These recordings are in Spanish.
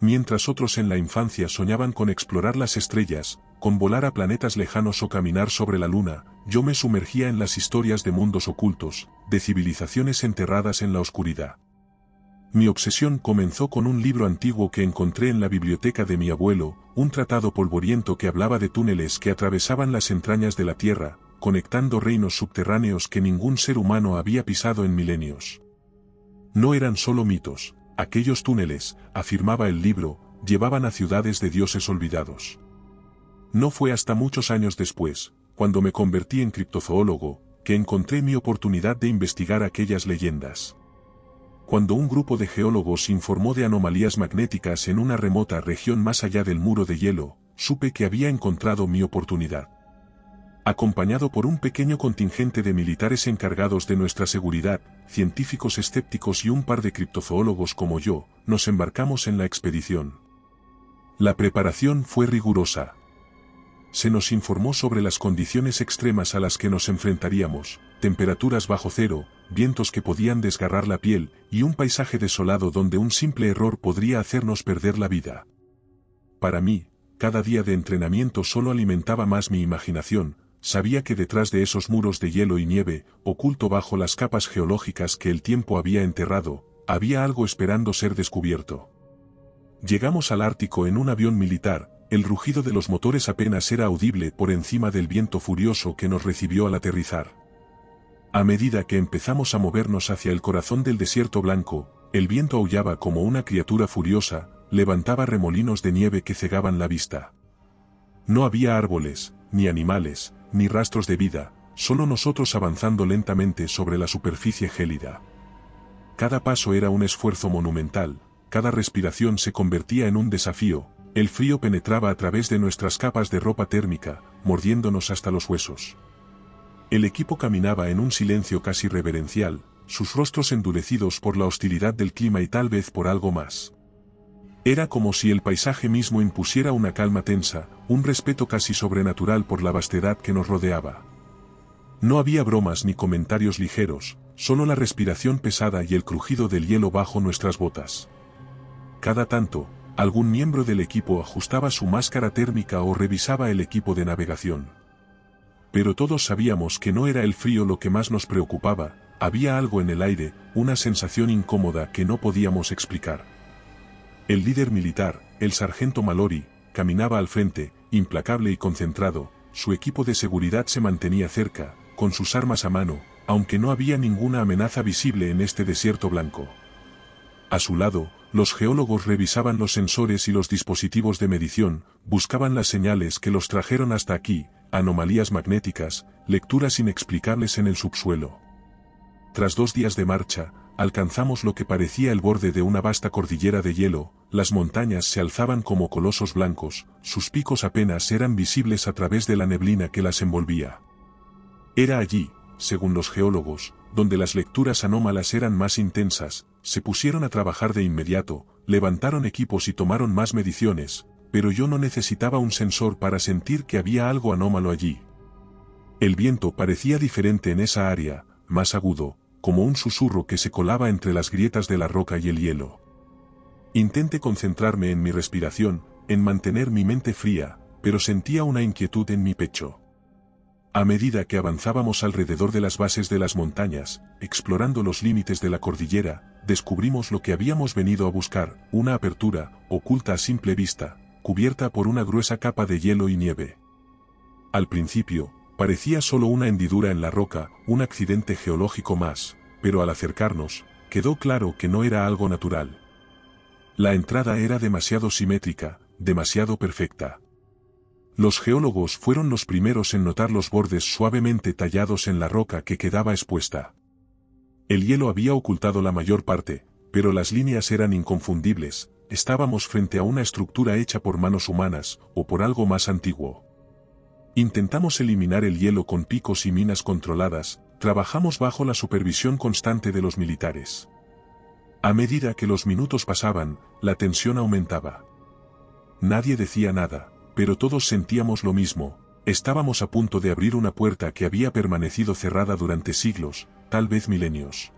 Mientras otros en la infancia soñaban con explorar las estrellas, con volar a planetas lejanos o caminar sobre la luna, yo me sumergía en las historias de mundos ocultos, de civilizaciones enterradas en la oscuridad. Mi obsesión comenzó con un libro antiguo que encontré en la biblioteca de mi abuelo, un tratado polvoriento que hablaba de túneles que atravesaban las entrañas de la Tierra, conectando reinos subterráneos que ningún ser humano había pisado en milenios. No eran solo mitos, Aquellos túneles, afirmaba el libro, llevaban a ciudades de dioses olvidados. No fue hasta muchos años después, cuando me convertí en criptozoólogo, que encontré mi oportunidad de investigar aquellas leyendas. Cuando un grupo de geólogos informó de anomalías magnéticas en una remota región más allá del muro de hielo, supe que había encontrado mi oportunidad acompañado por un pequeño contingente de militares encargados de nuestra seguridad, científicos escépticos y un par de criptozoólogos como yo, nos embarcamos en la expedición. La preparación fue rigurosa. Se nos informó sobre las condiciones extremas a las que nos enfrentaríamos, temperaturas bajo cero, vientos que podían desgarrar la piel, y un paisaje desolado donde un simple error podría hacernos perder la vida. Para mí, cada día de entrenamiento solo alimentaba más mi imaginación, sabía que detrás de esos muros de hielo y nieve, oculto bajo las capas geológicas que el tiempo había enterrado, había algo esperando ser descubierto. Llegamos al Ártico en un avión militar, el rugido de los motores apenas era audible por encima del viento furioso que nos recibió al aterrizar. A medida que empezamos a movernos hacia el corazón del desierto blanco, el viento aullaba como una criatura furiosa, levantaba remolinos de nieve que cegaban la vista. No había árboles, ni animales, ni rastros de vida, solo nosotros avanzando lentamente sobre la superficie gélida. Cada paso era un esfuerzo monumental, cada respiración se convertía en un desafío, el frío penetraba a través de nuestras capas de ropa térmica, mordiéndonos hasta los huesos. El equipo caminaba en un silencio casi reverencial, sus rostros endurecidos por la hostilidad del clima y tal vez por algo más. Era como si el paisaje mismo impusiera una calma tensa, un respeto casi sobrenatural por la vastedad que nos rodeaba. No había bromas ni comentarios ligeros, solo la respiración pesada y el crujido del hielo bajo nuestras botas. Cada tanto, algún miembro del equipo ajustaba su máscara térmica o revisaba el equipo de navegación. Pero todos sabíamos que no era el frío lo que más nos preocupaba, había algo en el aire, una sensación incómoda que no podíamos explicar. El líder militar, el sargento Mallory, caminaba al frente, implacable y concentrado, su equipo de seguridad se mantenía cerca, con sus armas a mano, aunque no había ninguna amenaza visible en este desierto blanco. A su lado, los geólogos revisaban los sensores y los dispositivos de medición, buscaban las señales que los trajeron hasta aquí, anomalías magnéticas, lecturas inexplicables en el subsuelo. Tras dos días de marcha, alcanzamos lo que parecía el borde de una vasta cordillera de hielo, las montañas se alzaban como colosos blancos, sus picos apenas eran visibles a través de la neblina que las envolvía. Era allí, según los geólogos, donde las lecturas anómalas eran más intensas, se pusieron a trabajar de inmediato, levantaron equipos y tomaron más mediciones, pero yo no necesitaba un sensor para sentir que había algo anómalo allí. El viento parecía diferente en esa área, más agudo, como un susurro que se colaba entre las grietas de la roca y el hielo. Intenté concentrarme en mi respiración, en mantener mi mente fría, pero sentía una inquietud en mi pecho. A medida que avanzábamos alrededor de las bases de las montañas, explorando los límites de la cordillera, descubrimos lo que habíamos venido a buscar, una apertura, oculta a simple vista, cubierta por una gruesa capa de hielo y nieve. Al principio, Parecía solo una hendidura en la roca, un accidente geológico más, pero al acercarnos, quedó claro que no era algo natural. La entrada era demasiado simétrica, demasiado perfecta. Los geólogos fueron los primeros en notar los bordes suavemente tallados en la roca que quedaba expuesta. El hielo había ocultado la mayor parte, pero las líneas eran inconfundibles, estábamos frente a una estructura hecha por manos humanas, o por algo más antiguo. Intentamos eliminar el hielo con picos y minas controladas, trabajamos bajo la supervisión constante de los militares. A medida que los minutos pasaban, la tensión aumentaba. Nadie decía nada, pero todos sentíamos lo mismo, estábamos a punto de abrir una puerta que había permanecido cerrada durante siglos, tal vez milenios.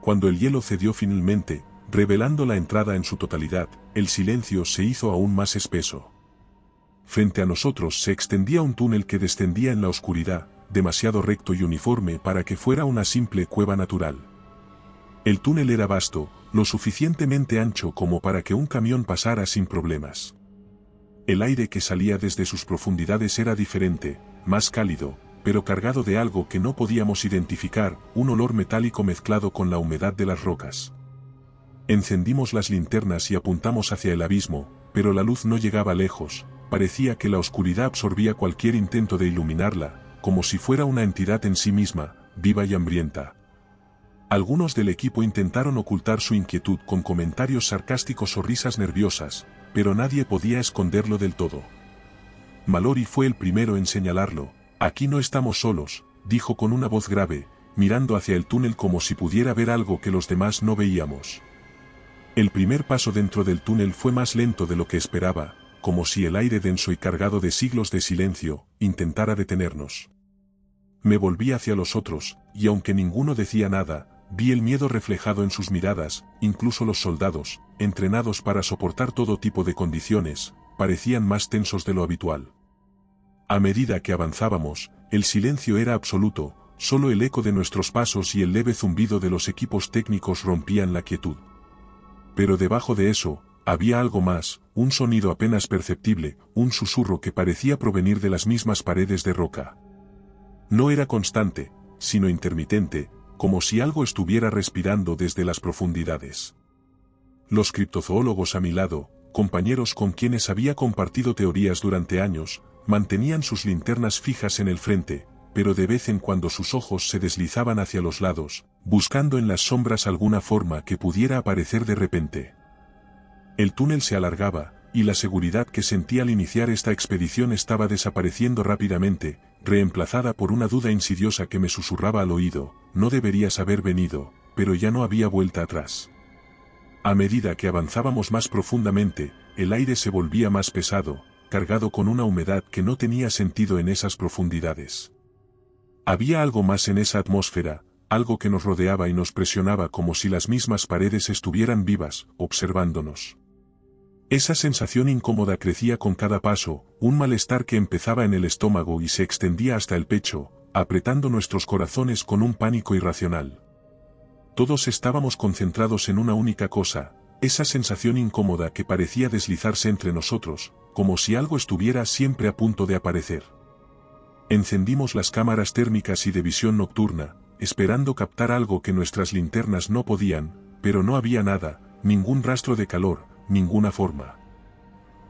Cuando el hielo cedió finalmente, revelando la entrada en su totalidad, el silencio se hizo aún más espeso. Frente a nosotros se extendía un túnel que descendía en la oscuridad, demasiado recto y uniforme para que fuera una simple cueva natural. El túnel era vasto, lo suficientemente ancho como para que un camión pasara sin problemas. El aire que salía desde sus profundidades era diferente, más cálido, pero cargado de algo que no podíamos identificar, un olor metálico mezclado con la humedad de las rocas. Encendimos las linternas y apuntamos hacia el abismo, pero la luz no llegaba lejos, parecía que la oscuridad absorbía cualquier intento de iluminarla, como si fuera una entidad en sí misma, viva y hambrienta. Algunos del equipo intentaron ocultar su inquietud con comentarios sarcásticos o risas nerviosas, pero nadie podía esconderlo del todo. Mallory fue el primero en señalarlo, aquí no estamos solos, dijo con una voz grave, mirando hacia el túnel como si pudiera ver algo que los demás no veíamos. El primer paso dentro del túnel fue más lento de lo que esperaba, como si el aire denso y cargado de siglos de silencio, intentara detenernos. Me volví hacia los otros, y aunque ninguno decía nada, vi el miedo reflejado en sus miradas, incluso los soldados, entrenados para soportar todo tipo de condiciones, parecían más tensos de lo habitual. A medida que avanzábamos, el silencio era absoluto, solo el eco de nuestros pasos y el leve zumbido de los equipos técnicos rompían la quietud. Pero debajo de eso, había algo más, un sonido apenas perceptible, un susurro que parecía provenir de las mismas paredes de roca. No era constante, sino intermitente, como si algo estuviera respirando desde las profundidades. Los criptozoólogos a mi lado, compañeros con quienes había compartido teorías durante años, mantenían sus linternas fijas en el frente, pero de vez en cuando sus ojos se deslizaban hacia los lados, buscando en las sombras alguna forma que pudiera aparecer de repente. El túnel se alargaba, y la seguridad que sentí al iniciar esta expedición estaba desapareciendo rápidamente, reemplazada por una duda insidiosa que me susurraba al oído, no deberías haber venido, pero ya no había vuelta atrás. A medida que avanzábamos más profundamente, el aire se volvía más pesado, cargado con una humedad que no tenía sentido en esas profundidades. Había algo más en esa atmósfera, algo que nos rodeaba y nos presionaba como si las mismas paredes estuvieran vivas, observándonos. Esa sensación incómoda crecía con cada paso, un malestar que empezaba en el estómago y se extendía hasta el pecho, apretando nuestros corazones con un pánico irracional. Todos estábamos concentrados en una única cosa, esa sensación incómoda que parecía deslizarse entre nosotros, como si algo estuviera siempre a punto de aparecer. Encendimos las cámaras térmicas y de visión nocturna, esperando captar algo que nuestras linternas no podían, pero no había nada, ningún rastro de calor, ninguna forma.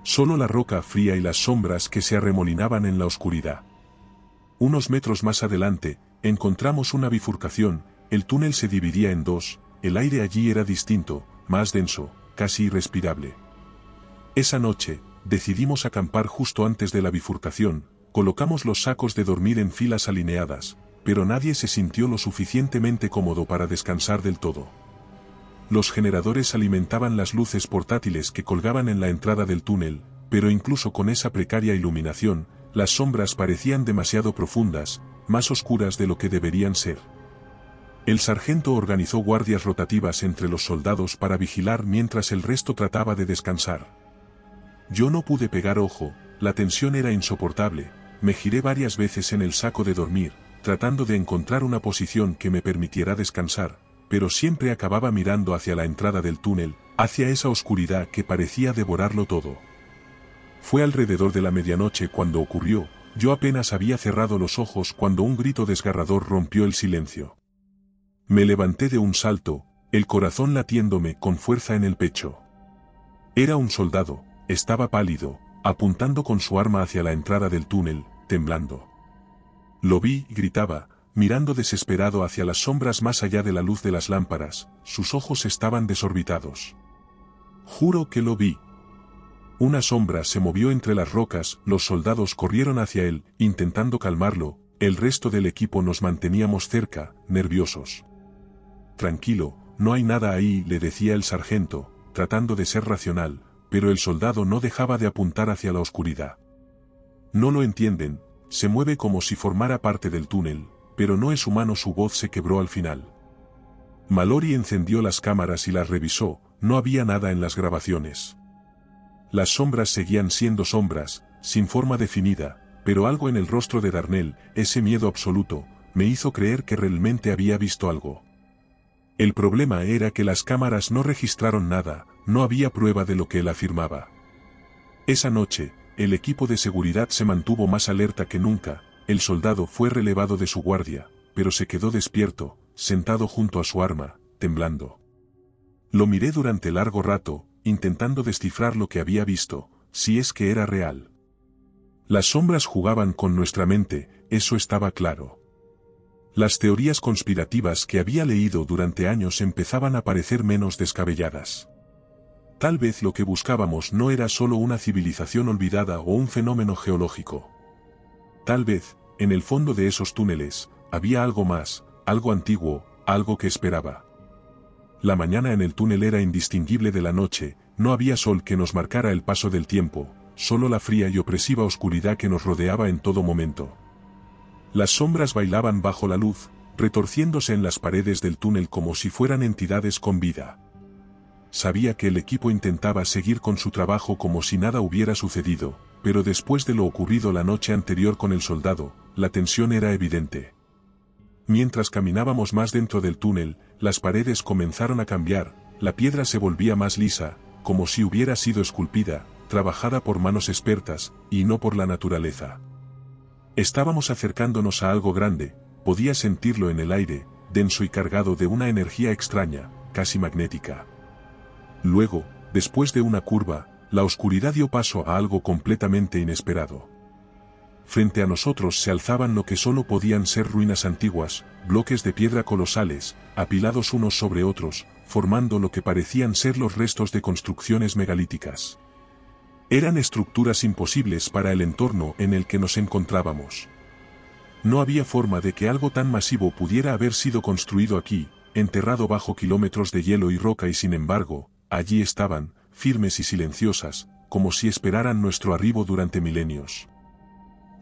Solo la roca fría y las sombras que se arremolinaban en la oscuridad. Unos metros más adelante, encontramos una bifurcación, el túnel se dividía en dos, el aire allí era distinto, más denso, casi irrespirable. Esa noche, decidimos acampar justo antes de la bifurcación, colocamos los sacos de dormir en filas alineadas, pero nadie se sintió lo suficientemente cómodo para descansar del todo. Los generadores alimentaban las luces portátiles que colgaban en la entrada del túnel, pero incluso con esa precaria iluminación, las sombras parecían demasiado profundas, más oscuras de lo que deberían ser. El sargento organizó guardias rotativas entre los soldados para vigilar mientras el resto trataba de descansar. Yo no pude pegar ojo, la tensión era insoportable, me giré varias veces en el saco de dormir, tratando de encontrar una posición que me permitiera descansar, pero siempre acababa mirando hacia la entrada del túnel, hacia esa oscuridad que parecía devorarlo todo. Fue alrededor de la medianoche cuando ocurrió, yo apenas había cerrado los ojos cuando un grito desgarrador rompió el silencio. Me levanté de un salto, el corazón latiéndome con fuerza en el pecho. Era un soldado, estaba pálido, apuntando con su arma hacia la entrada del túnel, temblando. Lo vi gritaba, mirando desesperado hacia las sombras más allá de la luz de las lámparas, sus ojos estaban desorbitados. Juro que lo vi. Una sombra se movió entre las rocas, los soldados corrieron hacia él, intentando calmarlo, el resto del equipo nos manteníamos cerca, nerviosos. Tranquilo, no hay nada ahí, le decía el sargento, tratando de ser racional, pero el soldado no dejaba de apuntar hacia la oscuridad. No lo entienden, se mueve como si formara parte del túnel, pero no es humano su voz se quebró al final. Mallory encendió las cámaras y las revisó, no había nada en las grabaciones. Las sombras seguían siendo sombras, sin forma definida, pero algo en el rostro de Darnell, ese miedo absoluto, me hizo creer que realmente había visto algo. El problema era que las cámaras no registraron nada, no había prueba de lo que él afirmaba. Esa noche, el equipo de seguridad se mantuvo más alerta que nunca, el soldado fue relevado de su guardia, pero se quedó despierto, sentado junto a su arma, temblando. Lo miré durante largo rato, intentando descifrar lo que había visto, si es que era real. Las sombras jugaban con nuestra mente, eso estaba claro. Las teorías conspirativas que había leído durante años empezaban a parecer menos descabelladas. Tal vez lo que buscábamos no era solo una civilización olvidada o un fenómeno geológico. Tal vez, en el fondo de esos túneles, había algo más, algo antiguo, algo que esperaba. La mañana en el túnel era indistinguible de la noche, no había sol que nos marcara el paso del tiempo, solo la fría y opresiva oscuridad que nos rodeaba en todo momento. Las sombras bailaban bajo la luz, retorciéndose en las paredes del túnel como si fueran entidades con vida. Sabía que el equipo intentaba seguir con su trabajo como si nada hubiera sucedido, pero después de lo ocurrido la noche anterior con el soldado, la tensión era evidente. Mientras caminábamos más dentro del túnel, las paredes comenzaron a cambiar, la piedra se volvía más lisa, como si hubiera sido esculpida, trabajada por manos expertas, y no por la naturaleza. Estábamos acercándonos a algo grande, podía sentirlo en el aire, denso y cargado de una energía extraña, casi magnética. Luego, después de una curva, la oscuridad dio paso a algo completamente inesperado. Frente a nosotros se alzaban lo que solo podían ser ruinas antiguas, bloques de piedra colosales, apilados unos sobre otros, formando lo que parecían ser los restos de construcciones megalíticas. Eran estructuras imposibles para el entorno en el que nos encontrábamos. No había forma de que algo tan masivo pudiera haber sido construido aquí, enterrado bajo kilómetros de hielo y roca y sin embargo, allí estaban, firmes y silenciosas, como si esperaran nuestro arribo durante milenios.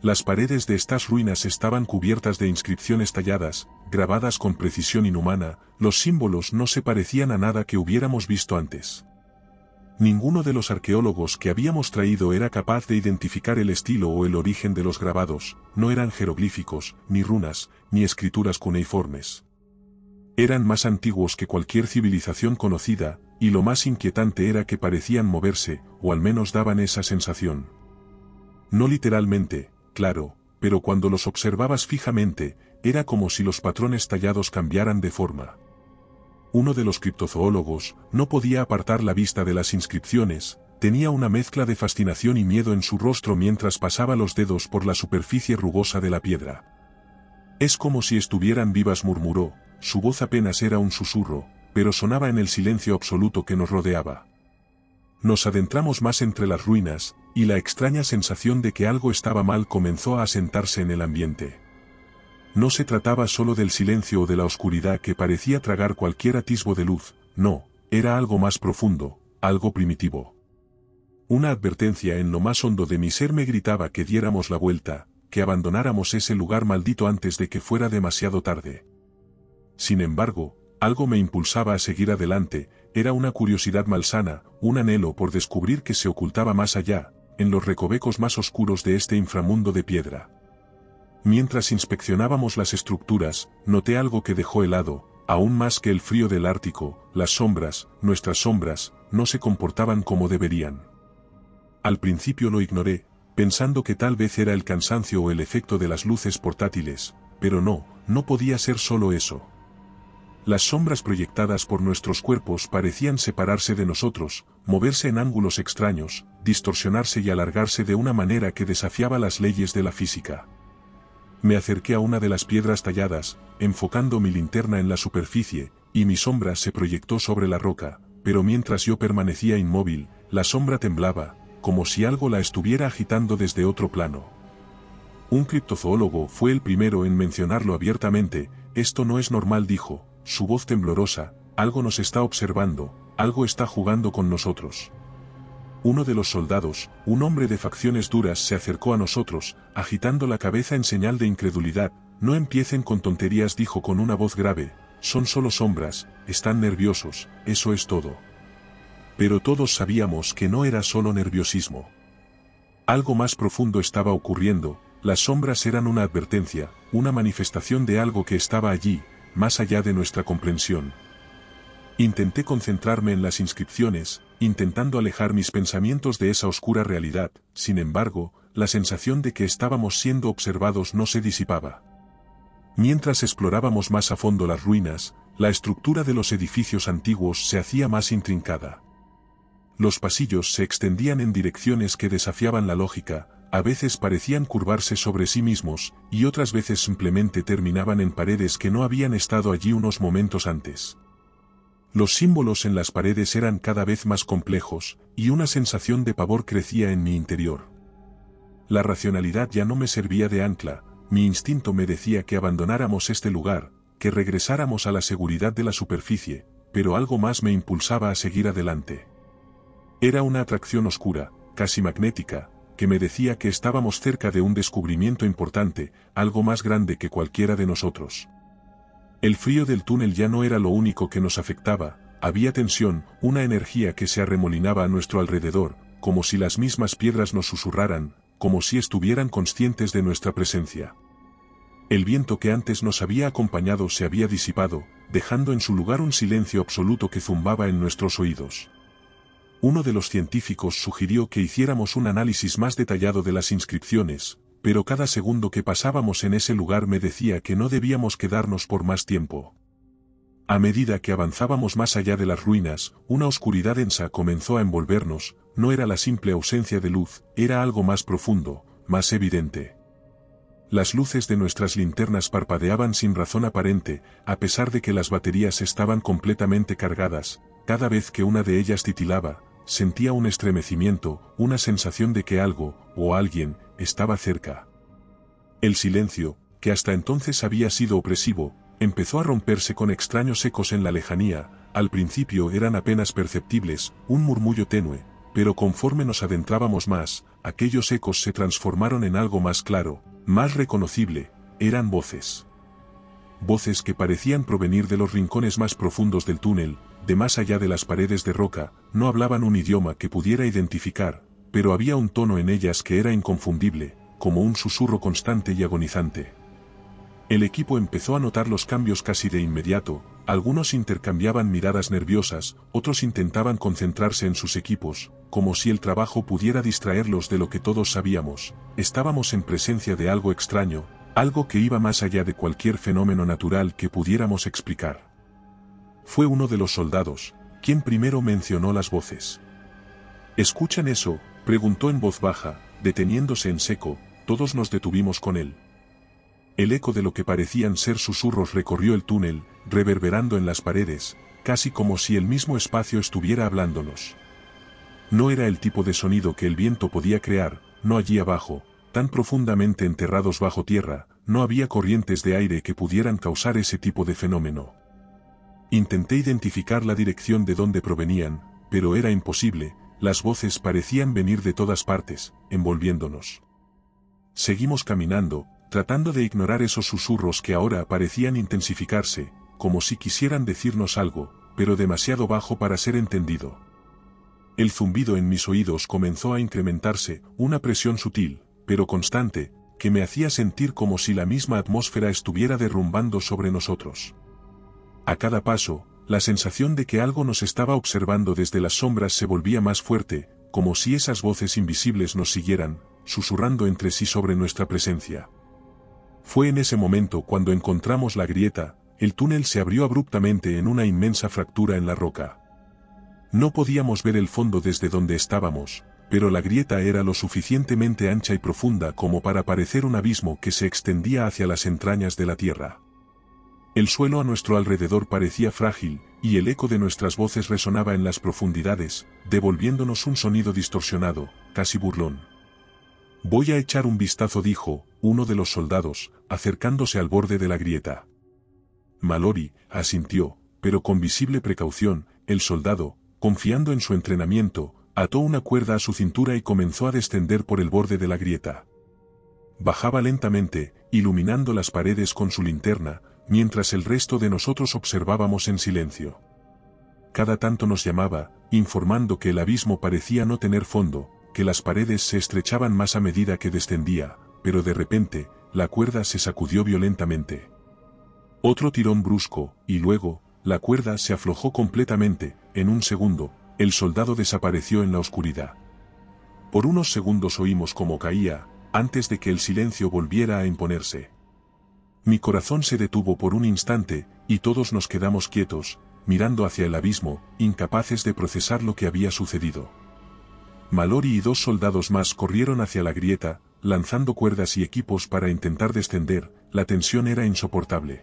Las paredes de estas ruinas estaban cubiertas de inscripciones talladas, grabadas con precisión inhumana, los símbolos no se parecían a nada que hubiéramos visto antes. Ninguno de los arqueólogos que habíamos traído era capaz de identificar el estilo o el origen de los grabados, no eran jeroglíficos, ni runas, ni escrituras cuneiformes. Eran más antiguos que cualquier civilización conocida, y lo más inquietante era que parecían moverse, o al menos daban esa sensación. No literalmente, claro, pero cuando los observabas fijamente, era como si los patrones tallados cambiaran de forma uno de los criptozoólogos, no podía apartar la vista de las inscripciones, tenía una mezcla de fascinación y miedo en su rostro mientras pasaba los dedos por la superficie rugosa de la piedra. Es como si estuvieran vivas murmuró, su voz apenas era un susurro, pero sonaba en el silencio absoluto que nos rodeaba. Nos adentramos más entre las ruinas, y la extraña sensación de que algo estaba mal comenzó a asentarse en el ambiente. No se trataba solo del silencio o de la oscuridad que parecía tragar cualquier atisbo de luz, no, era algo más profundo, algo primitivo. Una advertencia en lo más hondo de mi ser me gritaba que diéramos la vuelta, que abandonáramos ese lugar maldito antes de que fuera demasiado tarde. Sin embargo, algo me impulsaba a seguir adelante, era una curiosidad malsana, un anhelo por descubrir que se ocultaba más allá, en los recovecos más oscuros de este inframundo de piedra. Mientras inspeccionábamos las estructuras, noté algo que dejó helado, aún más que el frío del Ártico, las sombras, nuestras sombras, no se comportaban como deberían. Al principio lo ignoré, pensando que tal vez era el cansancio o el efecto de las luces portátiles, pero no, no podía ser solo eso. Las sombras proyectadas por nuestros cuerpos parecían separarse de nosotros, moverse en ángulos extraños, distorsionarse y alargarse de una manera que desafiaba las leyes de la física. Me acerqué a una de las piedras talladas, enfocando mi linterna en la superficie, y mi sombra se proyectó sobre la roca, pero mientras yo permanecía inmóvil, la sombra temblaba, como si algo la estuviera agitando desde otro plano. Un criptozoólogo fue el primero en mencionarlo abiertamente, esto no es normal dijo, su voz temblorosa, algo nos está observando, algo está jugando con nosotros. Uno de los soldados, un hombre de facciones duras se acercó a nosotros, agitando la cabeza en señal de incredulidad, no empiecen con tonterías dijo con una voz grave, son solo sombras, están nerviosos, eso es todo. pero todos sabíamos que no era solo nerviosismo. Algo más profundo estaba ocurriendo, las sombras eran una advertencia, una manifestación de algo que estaba allí, más allá de nuestra comprensión. Intenté concentrarme en las inscripciones, intentando alejar mis pensamientos de esa oscura realidad, sin embargo, la sensación de que estábamos siendo observados no se disipaba. Mientras explorábamos más a fondo las ruinas, la estructura de los edificios antiguos se hacía más intrincada. Los pasillos se extendían en direcciones que desafiaban la lógica, a veces parecían curvarse sobre sí mismos, y otras veces simplemente terminaban en paredes que no habían estado allí unos momentos antes. Los símbolos en las paredes eran cada vez más complejos, y una sensación de pavor crecía en mi interior. La racionalidad ya no me servía de ancla, mi instinto me decía que abandonáramos este lugar, que regresáramos a la seguridad de la superficie, pero algo más me impulsaba a seguir adelante. Era una atracción oscura, casi magnética, que me decía que estábamos cerca de un descubrimiento importante, algo más grande que cualquiera de nosotros. El frío del túnel ya no era lo único que nos afectaba, había tensión, una energía que se arremolinaba a nuestro alrededor, como si las mismas piedras nos susurraran, como si estuvieran conscientes de nuestra presencia. El viento que antes nos había acompañado se había disipado, dejando en su lugar un silencio absoluto que zumbaba en nuestros oídos. Uno de los científicos sugirió que hiciéramos un análisis más detallado de las inscripciones, pero cada segundo que pasábamos en ese lugar me decía que no debíamos quedarnos por más tiempo. A medida que avanzábamos más allá de las ruinas, una oscuridad densa comenzó a envolvernos, no era la simple ausencia de luz, era algo más profundo, más evidente. Las luces de nuestras linternas parpadeaban sin razón aparente, a pesar de que las baterías estaban completamente cargadas, cada vez que una de ellas titilaba, sentía un estremecimiento, una sensación de que algo, o alguien, estaba cerca. El silencio, que hasta entonces había sido opresivo, empezó a romperse con extraños ecos en la lejanía, al principio eran apenas perceptibles, un murmullo tenue, pero conforme nos adentrábamos más, aquellos ecos se transformaron en algo más claro, más reconocible, eran voces. Voces que parecían provenir de los rincones más profundos del túnel, de más allá de las paredes de roca, no hablaban un idioma que pudiera identificar, pero había un tono en ellas que era inconfundible, como un susurro constante y agonizante. El equipo empezó a notar los cambios casi de inmediato, algunos intercambiaban miradas nerviosas, otros intentaban concentrarse en sus equipos, como si el trabajo pudiera distraerlos de lo que todos sabíamos, estábamos en presencia de algo extraño, algo que iba más allá de cualquier fenómeno natural que pudiéramos explicar. Fue uno de los soldados, quien primero mencionó las voces. ¿Escuchan eso? preguntó en voz baja, deteniéndose en seco, todos nos detuvimos con él. El eco de lo que parecían ser susurros recorrió el túnel, reverberando en las paredes, casi como si el mismo espacio estuviera hablándonos. No era el tipo de sonido que el viento podía crear, no allí abajo, tan profundamente enterrados bajo tierra, no había corrientes de aire que pudieran causar ese tipo de fenómeno. Intenté identificar la dirección de donde provenían, pero era imposible, las voces parecían venir de todas partes, envolviéndonos. Seguimos caminando, tratando de ignorar esos susurros que ahora parecían intensificarse, como si quisieran decirnos algo, pero demasiado bajo para ser entendido. El zumbido en mis oídos comenzó a incrementarse, una presión sutil, pero constante, que me hacía sentir como si la misma atmósfera estuviera derrumbando sobre nosotros. A cada paso, la sensación de que algo nos estaba observando desde las sombras se volvía más fuerte, como si esas voces invisibles nos siguieran, susurrando entre sí sobre nuestra presencia. Fue en ese momento cuando encontramos la grieta, el túnel se abrió abruptamente en una inmensa fractura en la roca. No podíamos ver el fondo desde donde estábamos, pero la grieta era lo suficientemente ancha y profunda como para parecer un abismo que se extendía hacia las entrañas de la tierra. El suelo a nuestro alrededor parecía frágil, y el eco de nuestras voces resonaba en las profundidades, devolviéndonos un sonido distorsionado, casi burlón. Voy a echar un vistazo, dijo, uno de los soldados, acercándose al borde de la grieta. Mallory, asintió, pero con visible precaución, el soldado, confiando en su entrenamiento, ató una cuerda a su cintura y comenzó a descender por el borde de la grieta. Bajaba lentamente, iluminando las paredes con su linterna, mientras el resto de nosotros observábamos en silencio. cada tanto nos llamaba, informando que el abismo parecía no tener fondo, que las paredes se estrechaban más a medida que descendía, pero de repente, la cuerda se sacudió violentamente. Otro tirón brusco, y luego, la cuerda se aflojó completamente, en un segundo, el soldado desapareció en la oscuridad. Por unos segundos oímos cómo caía, antes de que el silencio volviera a imponerse. Mi corazón se detuvo por un instante, y todos nos quedamos quietos, mirando hacia el abismo, incapaces de procesar lo que había sucedido. Malori y dos soldados más corrieron hacia la grieta, lanzando cuerdas y equipos para intentar descender, la tensión era insoportable.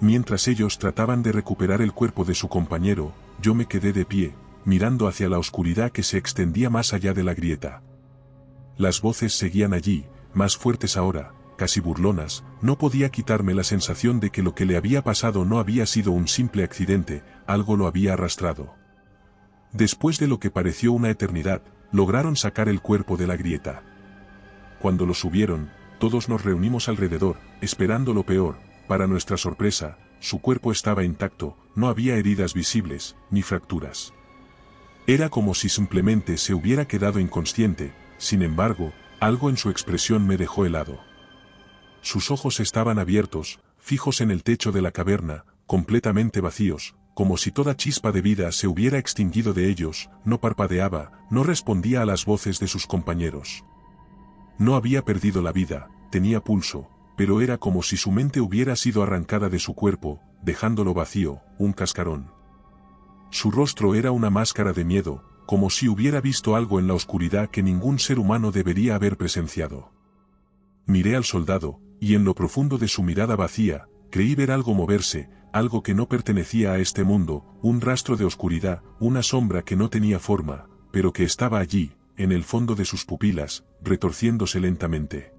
Mientras ellos trataban de recuperar el cuerpo de su compañero, yo me quedé de pie, mirando hacia la oscuridad que se extendía más allá de la grieta. Las voces seguían allí, más fuertes ahora, casi burlonas, no podía quitarme la sensación de que lo que le había pasado no había sido un simple accidente, algo lo había arrastrado. Después de lo que pareció una eternidad, lograron sacar el cuerpo de la grieta. Cuando lo subieron, todos nos reunimos alrededor, esperando lo peor, para nuestra sorpresa, su cuerpo estaba intacto, no había heridas visibles, ni fracturas. Era como si simplemente se hubiera quedado inconsciente, sin embargo, algo en su expresión me dejó helado. Sus ojos estaban abiertos, fijos en el techo de la caverna, completamente vacíos, como si toda chispa de vida se hubiera extinguido de ellos, no parpadeaba, no respondía a las voces de sus compañeros. No había perdido la vida, tenía pulso, pero era como si su mente hubiera sido arrancada de su cuerpo, dejándolo vacío, un cascarón. Su rostro era una máscara de miedo, como si hubiera visto algo en la oscuridad que ningún ser humano debería haber presenciado. Miré al soldado, y en lo profundo de su mirada vacía, creí ver algo moverse, algo que no pertenecía a este mundo, un rastro de oscuridad, una sombra que no tenía forma, pero que estaba allí, en el fondo de sus pupilas, retorciéndose lentamente.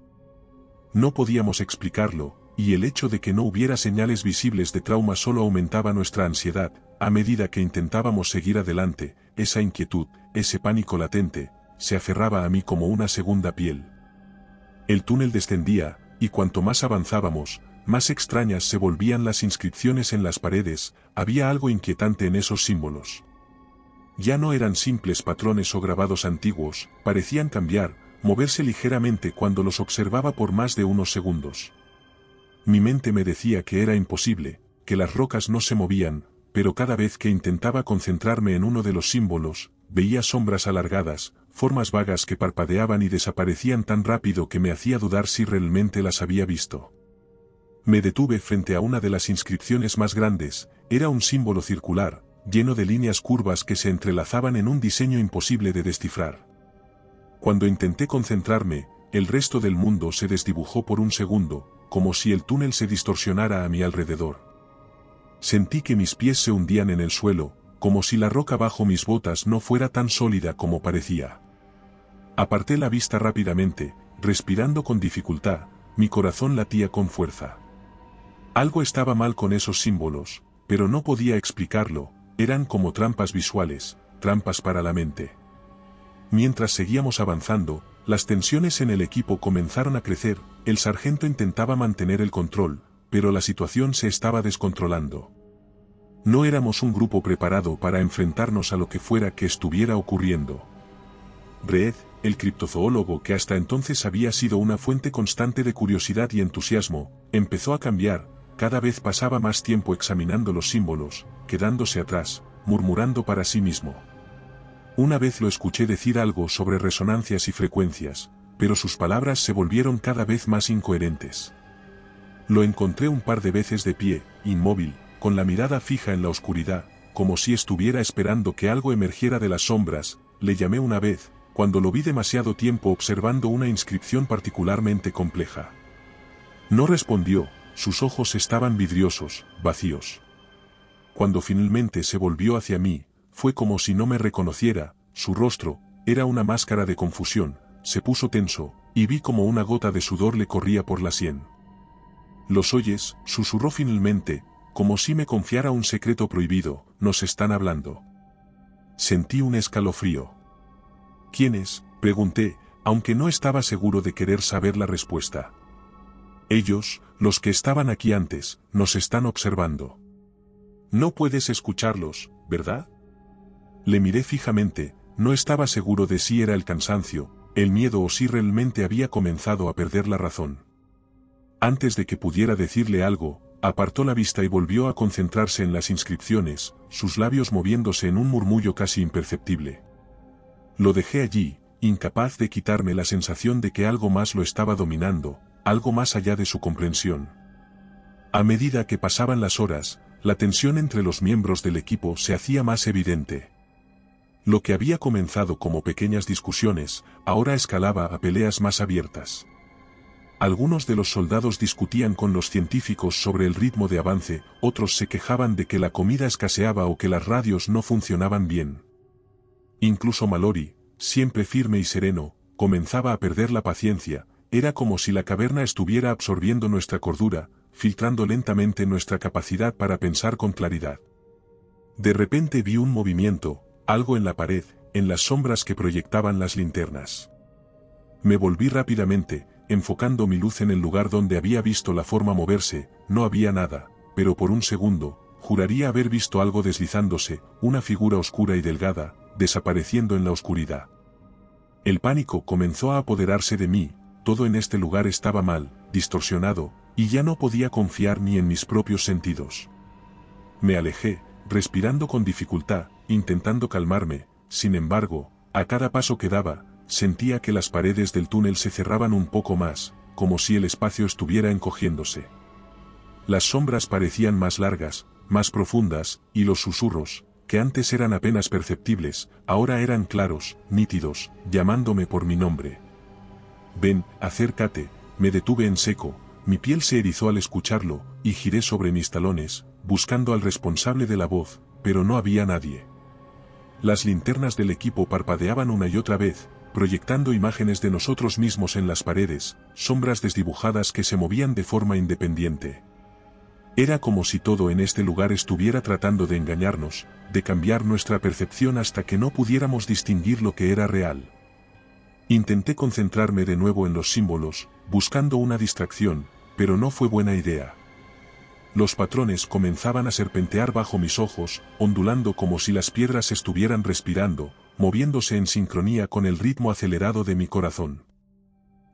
No podíamos explicarlo, y el hecho de que no hubiera señales visibles de trauma solo aumentaba nuestra ansiedad, a medida que intentábamos seguir adelante, esa inquietud, ese pánico latente, se aferraba a mí como una segunda piel. El túnel descendía, y cuanto más avanzábamos, más extrañas se volvían las inscripciones en las paredes, había algo inquietante en esos símbolos. Ya no eran simples patrones o grabados antiguos, parecían cambiar, moverse ligeramente cuando los observaba por más de unos segundos. Mi mente me decía que era imposible, que las rocas no se movían, pero cada vez que intentaba concentrarme en uno de los símbolos, veía sombras alargadas, formas vagas que parpadeaban y desaparecían tan rápido que me hacía dudar si realmente las había visto. Me detuve frente a una de las inscripciones más grandes, era un símbolo circular, lleno de líneas curvas que se entrelazaban en un diseño imposible de descifrar. Cuando intenté concentrarme, el resto del mundo se desdibujó por un segundo, como si el túnel se distorsionara a mi alrededor. Sentí que mis pies se hundían en el suelo, como si la roca bajo mis botas no fuera tan sólida como parecía. Aparté la vista rápidamente, respirando con dificultad, mi corazón latía con fuerza. Algo estaba mal con esos símbolos, pero no podía explicarlo, eran como trampas visuales, trampas para la mente. Mientras seguíamos avanzando, las tensiones en el equipo comenzaron a crecer, el sargento intentaba mantener el control, pero la situación se estaba descontrolando. No éramos un grupo preparado para enfrentarnos a lo que fuera que estuviera ocurriendo. Red, el criptozoólogo que hasta entonces había sido una fuente constante de curiosidad y entusiasmo, empezó a cambiar, cada vez pasaba más tiempo examinando los símbolos, quedándose atrás, murmurando para sí mismo. Una vez lo escuché decir algo sobre resonancias y frecuencias, pero sus palabras se volvieron cada vez más incoherentes. Lo encontré un par de veces de pie, inmóvil, con la mirada fija en la oscuridad, como si estuviera esperando que algo emergiera de las sombras, le llamé una vez, cuando lo vi demasiado tiempo observando una inscripción particularmente compleja. No respondió, sus ojos estaban vidriosos, vacíos. Cuando finalmente se volvió hacia mí, fue como si no me reconociera, su rostro, era una máscara de confusión, se puso tenso, y vi como una gota de sudor le corría por la sien. ¿Los oyes? susurró finalmente, como si me confiara un secreto prohibido, nos están hablando. Sentí un escalofrío. ¿Quiénes? pregunté, aunque no estaba seguro de querer saber la respuesta. Ellos, los que estaban aquí antes, nos están observando. No puedes escucharlos, ¿verdad? Le miré fijamente, no estaba seguro de si era el cansancio, el miedo o si realmente había comenzado a perder la razón. Antes de que pudiera decirle algo, apartó la vista y volvió a concentrarse en las inscripciones, sus labios moviéndose en un murmullo casi imperceptible. Lo dejé allí, incapaz de quitarme la sensación de que algo más lo estaba dominando, algo más allá de su comprensión. A medida que pasaban las horas, la tensión entre los miembros del equipo se hacía más evidente. Lo que había comenzado como pequeñas discusiones, ahora escalaba a peleas más abiertas. Algunos de los soldados discutían con los científicos sobre el ritmo de avance, otros se quejaban de que la comida escaseaba o que las radios no funcionaban bien. Incluso Mallory, siempre firme y sereno, comenzaba a perder la paciencia, era como si la caverna estuviera absorbiendo nuestra cordura, filtrando lentamente nuestra capacidad para pensar con claridad. De repente vi un movimiento, algo en la pared, en las sombras que proyectaban las linternas. Me volví rápidamente, enfocando mi luz en el lugar donde había visto la forma moverse, no había nada, pero por un segundo, juraría haber visto algo deslizándose, una figura oscura y delgada, desapareciendo en la oscuridad. El pánico comenzó a apoderarse de mí, todo en este lugar estaba mal, distorsionado, y ya no podía confiar ni en mis propios sentidos. Me alejé, respirando con dificultad, intentando calmarme, sin embargo, a cada paso que daba, sentía que las paredes del túnel se cerraban un poco más, como si el espacio estuviera encogiéndose. Las sombras parecían más largas, más profundas, y los susurros, que antes eran apenas perceptibles, ahora eran claros, nítidos, llamándome por mi nombre. Ven, acércate, me detuve en seco, mi piel se erizó al escucharlo, y giré sobre mis talones, buscando al responsable de la voz, pero no había nadie. Las linternas del equipo parpadeaban una y otra vez, proyectando imágenes de nosotros mismos en las paredes, sombras desdibujadas que se movían de forma independiente. Era como si todo en este lugar estuviera tratando de engañarnos, de cambiar nuestra percepción hasta que no pudiéramos distinguir lo que era real. Intenté concentrarme de nuevo en los símbolos, buscando una distracción, pero no fue buena idea. Los patrones comenzaban a serpentear bajo mis ojos, ondulando como si las piedras estuvieran respirando, moviéndose en sincronía con el ritmo acelerado de mi corazón.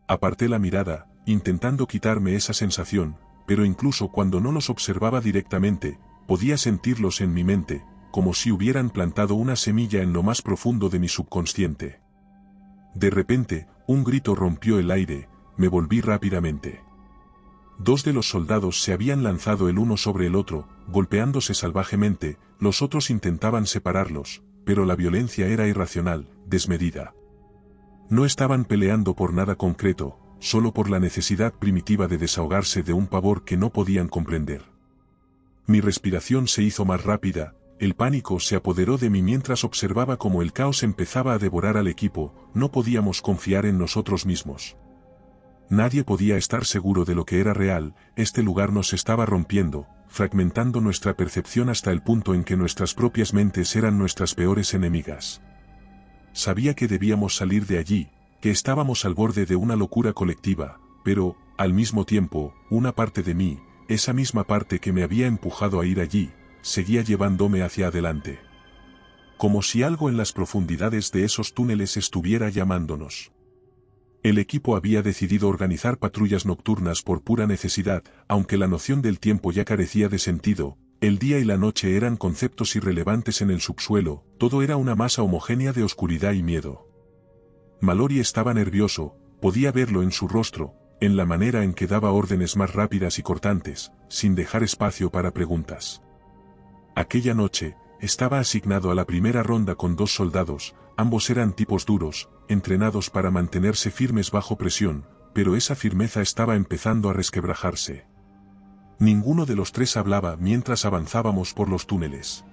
Aparté la mirada, intentando quitarme esa sensación, pero incluso cuando no los observaba directamente, podía sentirlos en mi mente, como si hubieran plantado una semilla en lo más profundo de mi subconsciente. De repente, un grito rompió el aire, me volví rápidamente. Dos de los soldados se habían lanzado el uno sobre el otro, golpeándose salvajemente, los otros intentaban separarlos, pero la violencia era irracional, desmedida. No estaban peleando por nada concreto, solo por la necesidad primitiva de desahogarse de un pavor que no podían comprender. Mi respiración se hizo más rápida, el pánico se apoderó de mí mientras observaba cómo el caos empezaba a devorar al equipo, no podíamos confiar en nosotros mismos. Nadie podía estar seguro de lo que era real, este lugar nos estaba rompiendo, fragmentando nuestra percepción hasta el punto en que nuestras propias mentes eran nuestras peores enemigas. Sabía que debíamos salir de allí, que estábamos al borde de una locura colectiva, pero, al mismo tiempo, una parte de mí, esa misma parte que me había empujado a ir allí, seguía llevándome hacia adelante. Como si algo en las profundidades de esos túneles estuviera llamándonos. El equipo había decidido organizar patrullas nocturnas por pura necesidad, aunque la noción del tiempo ya carecía de sentido, el día y la noche eran conceptos irrelevantes en el subsuelo, todo era una masa homogénea de oscuridad y miedo. Mallory estaba nervioso, podía verlo en su rostro, en la manera en que daba órdenes más rápidas y cortantes, sin dejar espacio para preguntas. Aquella noche, estaba asignado a la primera ronda con dos soldados, ambos eran tipos duros, entrenados para mantenerse firmes bajo presión, pero esa firmeza estaba empezando a resquebrajarse. Ninguno de los tres hablaba mientras avanzábamos por los túneles.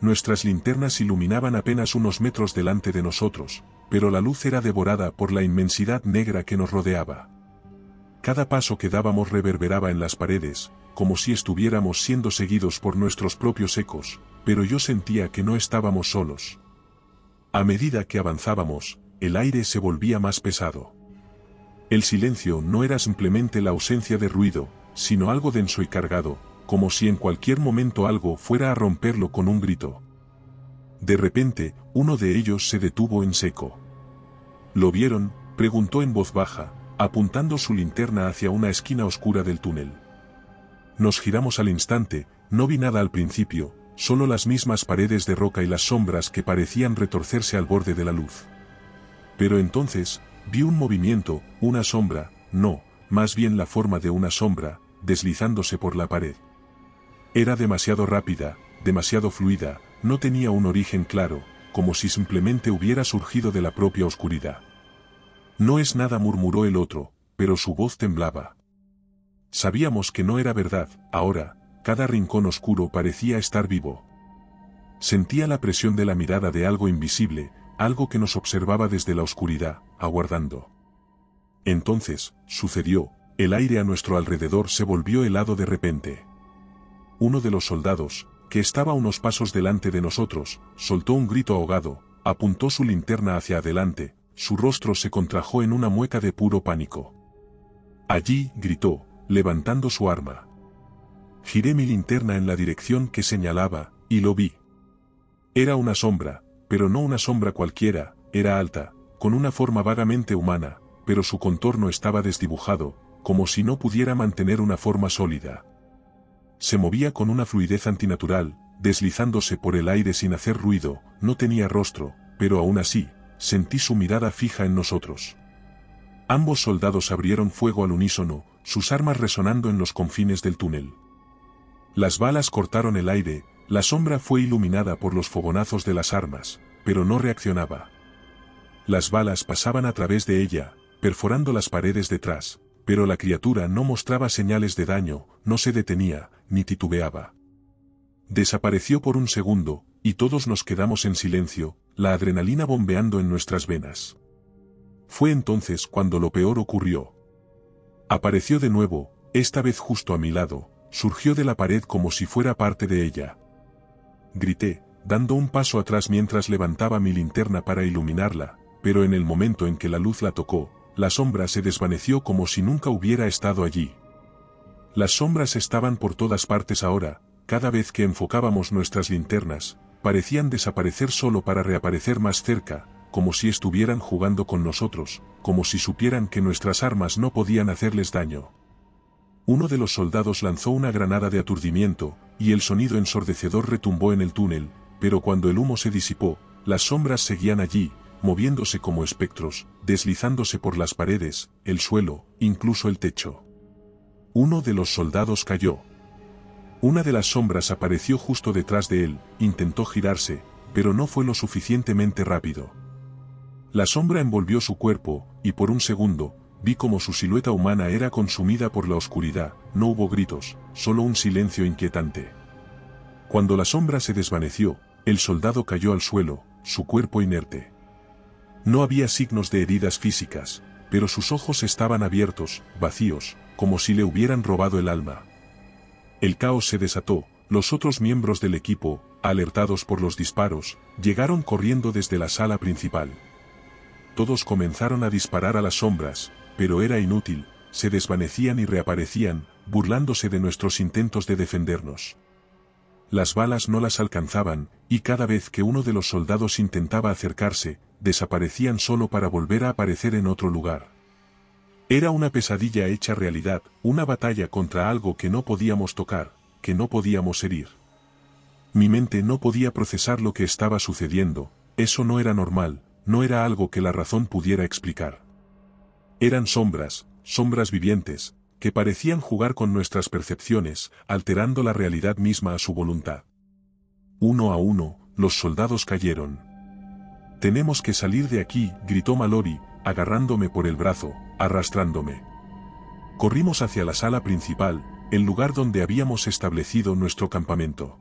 Nuestras linternas iluminaban apenas unos metros delante de nosotros, pero la luz era devorada por la inmensidad negra que nos rodeaba. Cada paso que dábamos reverberaba en las paredes, como si estuviéramos siendo seguidos por nuestros propios ecos, pero yo sentía que no estábamos solos. A medida que avanzábamos, el aire se volvía más pesado. El silencio no era simplemente la ausencia de ruido, sino algo denso y cargado, como si en cualquier momento algo fuera a romperlo con un grito. De repente, uno de ellos se detuvo en seco. ¿Lo vieron? preguntó en voz baja, apuntando su linterna hacia una esquina oscura del túnel. Nos giramos al instante, no vi nada al principio, solo las mismas paredes de roca y las sombras que parecían retorcerse al borde de la luz. Pero entonces, vi un movimiento, una sombra, no, más bien la forma de una sombra, deslizándose por la pared. Era demasiado rápida, demasiado fluida, no tenía un origen claro, como si simplemente hubiera surgido de la propia oscuridad. No es nada murmuró el otro, pero su voz temblaba. Sabíamos que no era verdad, ahora, cada rincón oscuro parecía estar vivo. Sentía la presión de la mirada de algo invisible, algo que nos observaba desde la oscuridad, aguardando. Entonces, sucedió, el aire a nuestro alrededor se volvió helado de repente. Uno de los soldados, que estaba unos pasos delante de nosotros, soltó un grito ahogado, apuntó su linterna hacia adelante, su rostro se contrajo en una mueca de puro pánico. Allí, gritó, levantando su arma. Giré mi linterna en la dirección que señalaba, y lo vi. Era una sombra, pero no una sombra cualquiera, era alta, con una forma vagamente humana, pero su contorno estaba desdibujado, como si no pudiera mantener una forma sólida. Se movía con una fluidez antinatural, deslizándose por el aire sin hacer ruido, no tenía rostro, pero aún así, sentí su mirada fija en nosotros. Ambos soldados abrieron fuego al unísono, sus armas resonando en los confines del túnel. Las balas cortaron el aire, la sombra fue iluminada por los fogonazos de las armas, pero no reaccionaba. Las balas pasaban a través de ella, perforando las paredes detrás, pero la criatura no mostraba señales de daño, no se detenía, ni titubeaba. Desapareció por un segundo, y todos nos quedamos en silencio, la adrenalina bombeando en nuestras venas. Fue entonces cuando lo peor ocurrió. Apareció de nuevo, esta vez justo a mi lado, surgió de la pared como si fuera parte de ella. Grité, dando un paso atrás mientras levantaba mi linterna para iluminarla, pero en el momento en que la luz la tocó, la sombra se desvaneció como si nunca hubiera estado allí. Las sombras estaban por todas partes ahora, cada vez que enfocábamos nuestras linternas, parecían desaparecer solo para reaparecer más cerca, como si estuvieran jugando con nosotros, como si supieran que nuestras armas no podían hacerles daño. Uno de los soldados lanzó una granada de aturdimiento, y el sonido ensordecedor retumbó en el túnel, pero cuando el humo se disipó, las sombras seguían allí, moviéndose como espectros, deslizándose por las paredes, el suelo, incluso el techo. Uno de los soldados cayó. Una de las sombras apareció justo detrás de él, intentó girarse, pero no fue lo suficientemente rápido. La sombra envolvió su cuerpo, y por un segundo, vi como su silueta humana era consumida por la oscuridad, no hubo gritos, solo un silencio inquietante. Cuando la sombra se desvaneció, el soldado cayó al suelo, su cuerpo inerte. No había signos de heridas físicas, pero sus ojos estaban abiertos, vacíos, como si le hubieran robado el alma. El caos se desató, los otros miembros del equipo, alertados por los disparos, llegaron corriendo desde la sala principal. Todos comenzaron a disparar a las sombras, pero era inútil, se desvanecían y reaparecían, burlándose de nuestros intentos de defendernos. Las balas no las alcanzaban, y cada vez que uno de los soldados intentaba acercarse, desaparecían solo para volver a aparecer en otro lugar. Era una pesadilla hecha realidad, una batalla contra algo que no podíamos tocar, que no podíamos herir. Mi mente no podía procesar lo que estaba sucediendo, eso no era normal, no era algo que la razón pudiera explicar. Eran sombras, sombras vivientes, que parecían jugar con nuestras percepciones, alterando la realidad misma a su voluntad. Uno a uno, los soldados cayeron. Tenemos que salir de aquí, gritó Mallory, agarrándome por el brazo, arrastrándome. Corrimos hacia la sala principal, el lugar donde habíamos establecido nuestro campamento.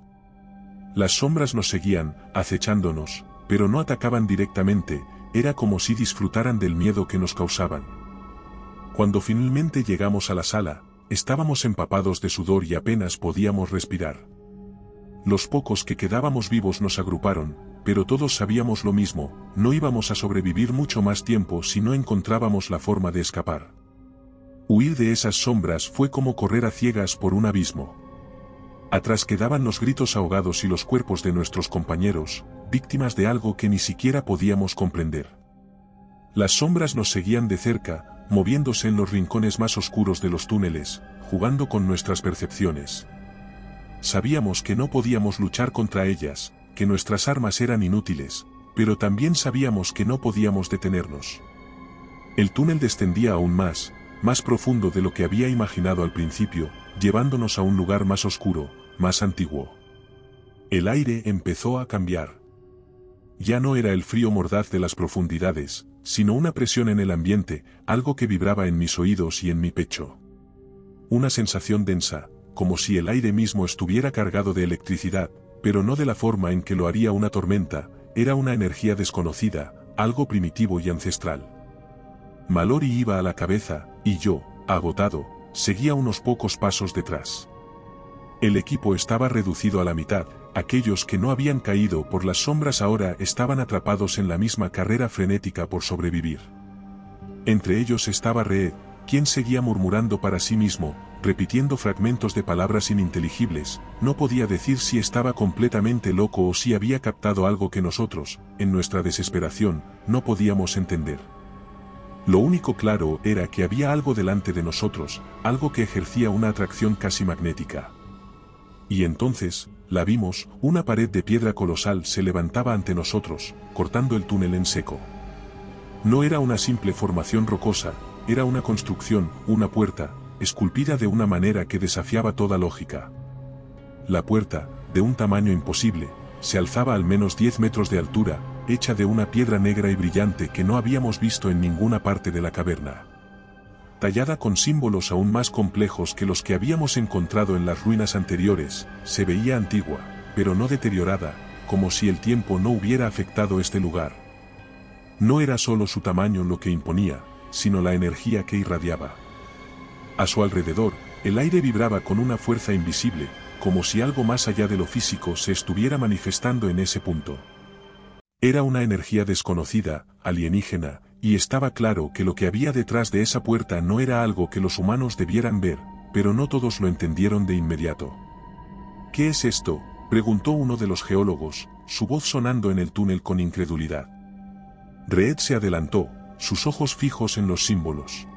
Las sombras nos seguían, acechándonos, pero no atacaban directamente, era como si disfrutaran del miedo que nos causaban. Cuando finalmente llegamos a la sala, estábamos empapados de sudor y apenas podíamos respirar. Los pocos que quedábamos vivos nos agruparon, pero todos sabíamos lo mismo, no íbamos a sobrevivir mucho más tiempo si no encontrábamos la forma de escapar. Huir de esas sombras fue como correr a ciegas por un abismo. Atrás quedaban los gritos ahogados y los cuerpos de nuestros compañeros, víctimas de algo que ni siquiera podíamos comprender. Las sombras nos seguían de cerca, moviéndose en los rincones más oscuros de los túneles, jugando con nuestras percepciones. Sabíamos que no podíamos luchar contra ellas, que nuestras armas eran inútiles, pero también sabíamos que no podíamos detenernos. El túnel descendía aún más, más profundo de lo que había imaginado al principio, llevándonos a un lugar más oscuro, más antiguo. El aire empezó a cambiar. Ya no era el frío mordaz de las profundidades, sino una presión en el ambiente, algo que vibraba en mis oídos y en mi pecho. Una sensación densa, como si el aire mismo estuviera cargado de electricidad, pero no de la forma en que lo haría una tormenta, era una energía desconocida, algo primitivo y ancestral. Malori iba a la cabeza, y yo, agotado, seguía unos pocos pasos detrás. El equipo estaba reducido a la mitad, aquellos que no habían caído por las sombras ahora estaban atrapados en la misma carrera frenética por sobrevivir. Entre ellos estaba Reed, quien seguía murmurando para sí mismo, repitiendo fragmentos de palabras ininteligibles, no podía decir si estaba completamente loco o si había captado algo que nosotros, en nuestra desesperación, no podíamos entender. Lo único claro era que había algo delante de nosotros, algo que ejercía una atracción casi magnética. Y entonces, la vimos, una pared de piedra colosal se levantaba ante nosotros, cortando el túnel en seco. No era una simple formación rocosa, era una construcción, una puerta, esculpida de una manera que desafiaba toda lógica. La puerta, de un tamaño imposible, se alzaba al menos 10 metros de altura, hecha de una piedra negra y brillante que no habíamos visto en ninguna parte de la caverna. Tallada con símbolos aún más complejos que los que habíamos encontrado en las ruinas anteriores, se veía antigua, pero no deteriorada, como si el tiempo no hubiera afectado este lugar. No era solo su tamaño lo que imponía, sino la energía que irradiaba. A su alrededor, el aire vibraba con una fuerza invisible, como si algo más allá de lo físico se estuviera manifestando en ese punto. Era una energía desconocida, alienígena, y estaba claro que lo que había detrás de esa puerta no era algo que los humanos debieran ver, pero no todos lo entendieron de inmediato. ¿Qué es esto? preguntó uno de los geólogos, su voz sonando en el túnel con incredulidad. Reed se adelantó, sus ojos fijos en los símbolos.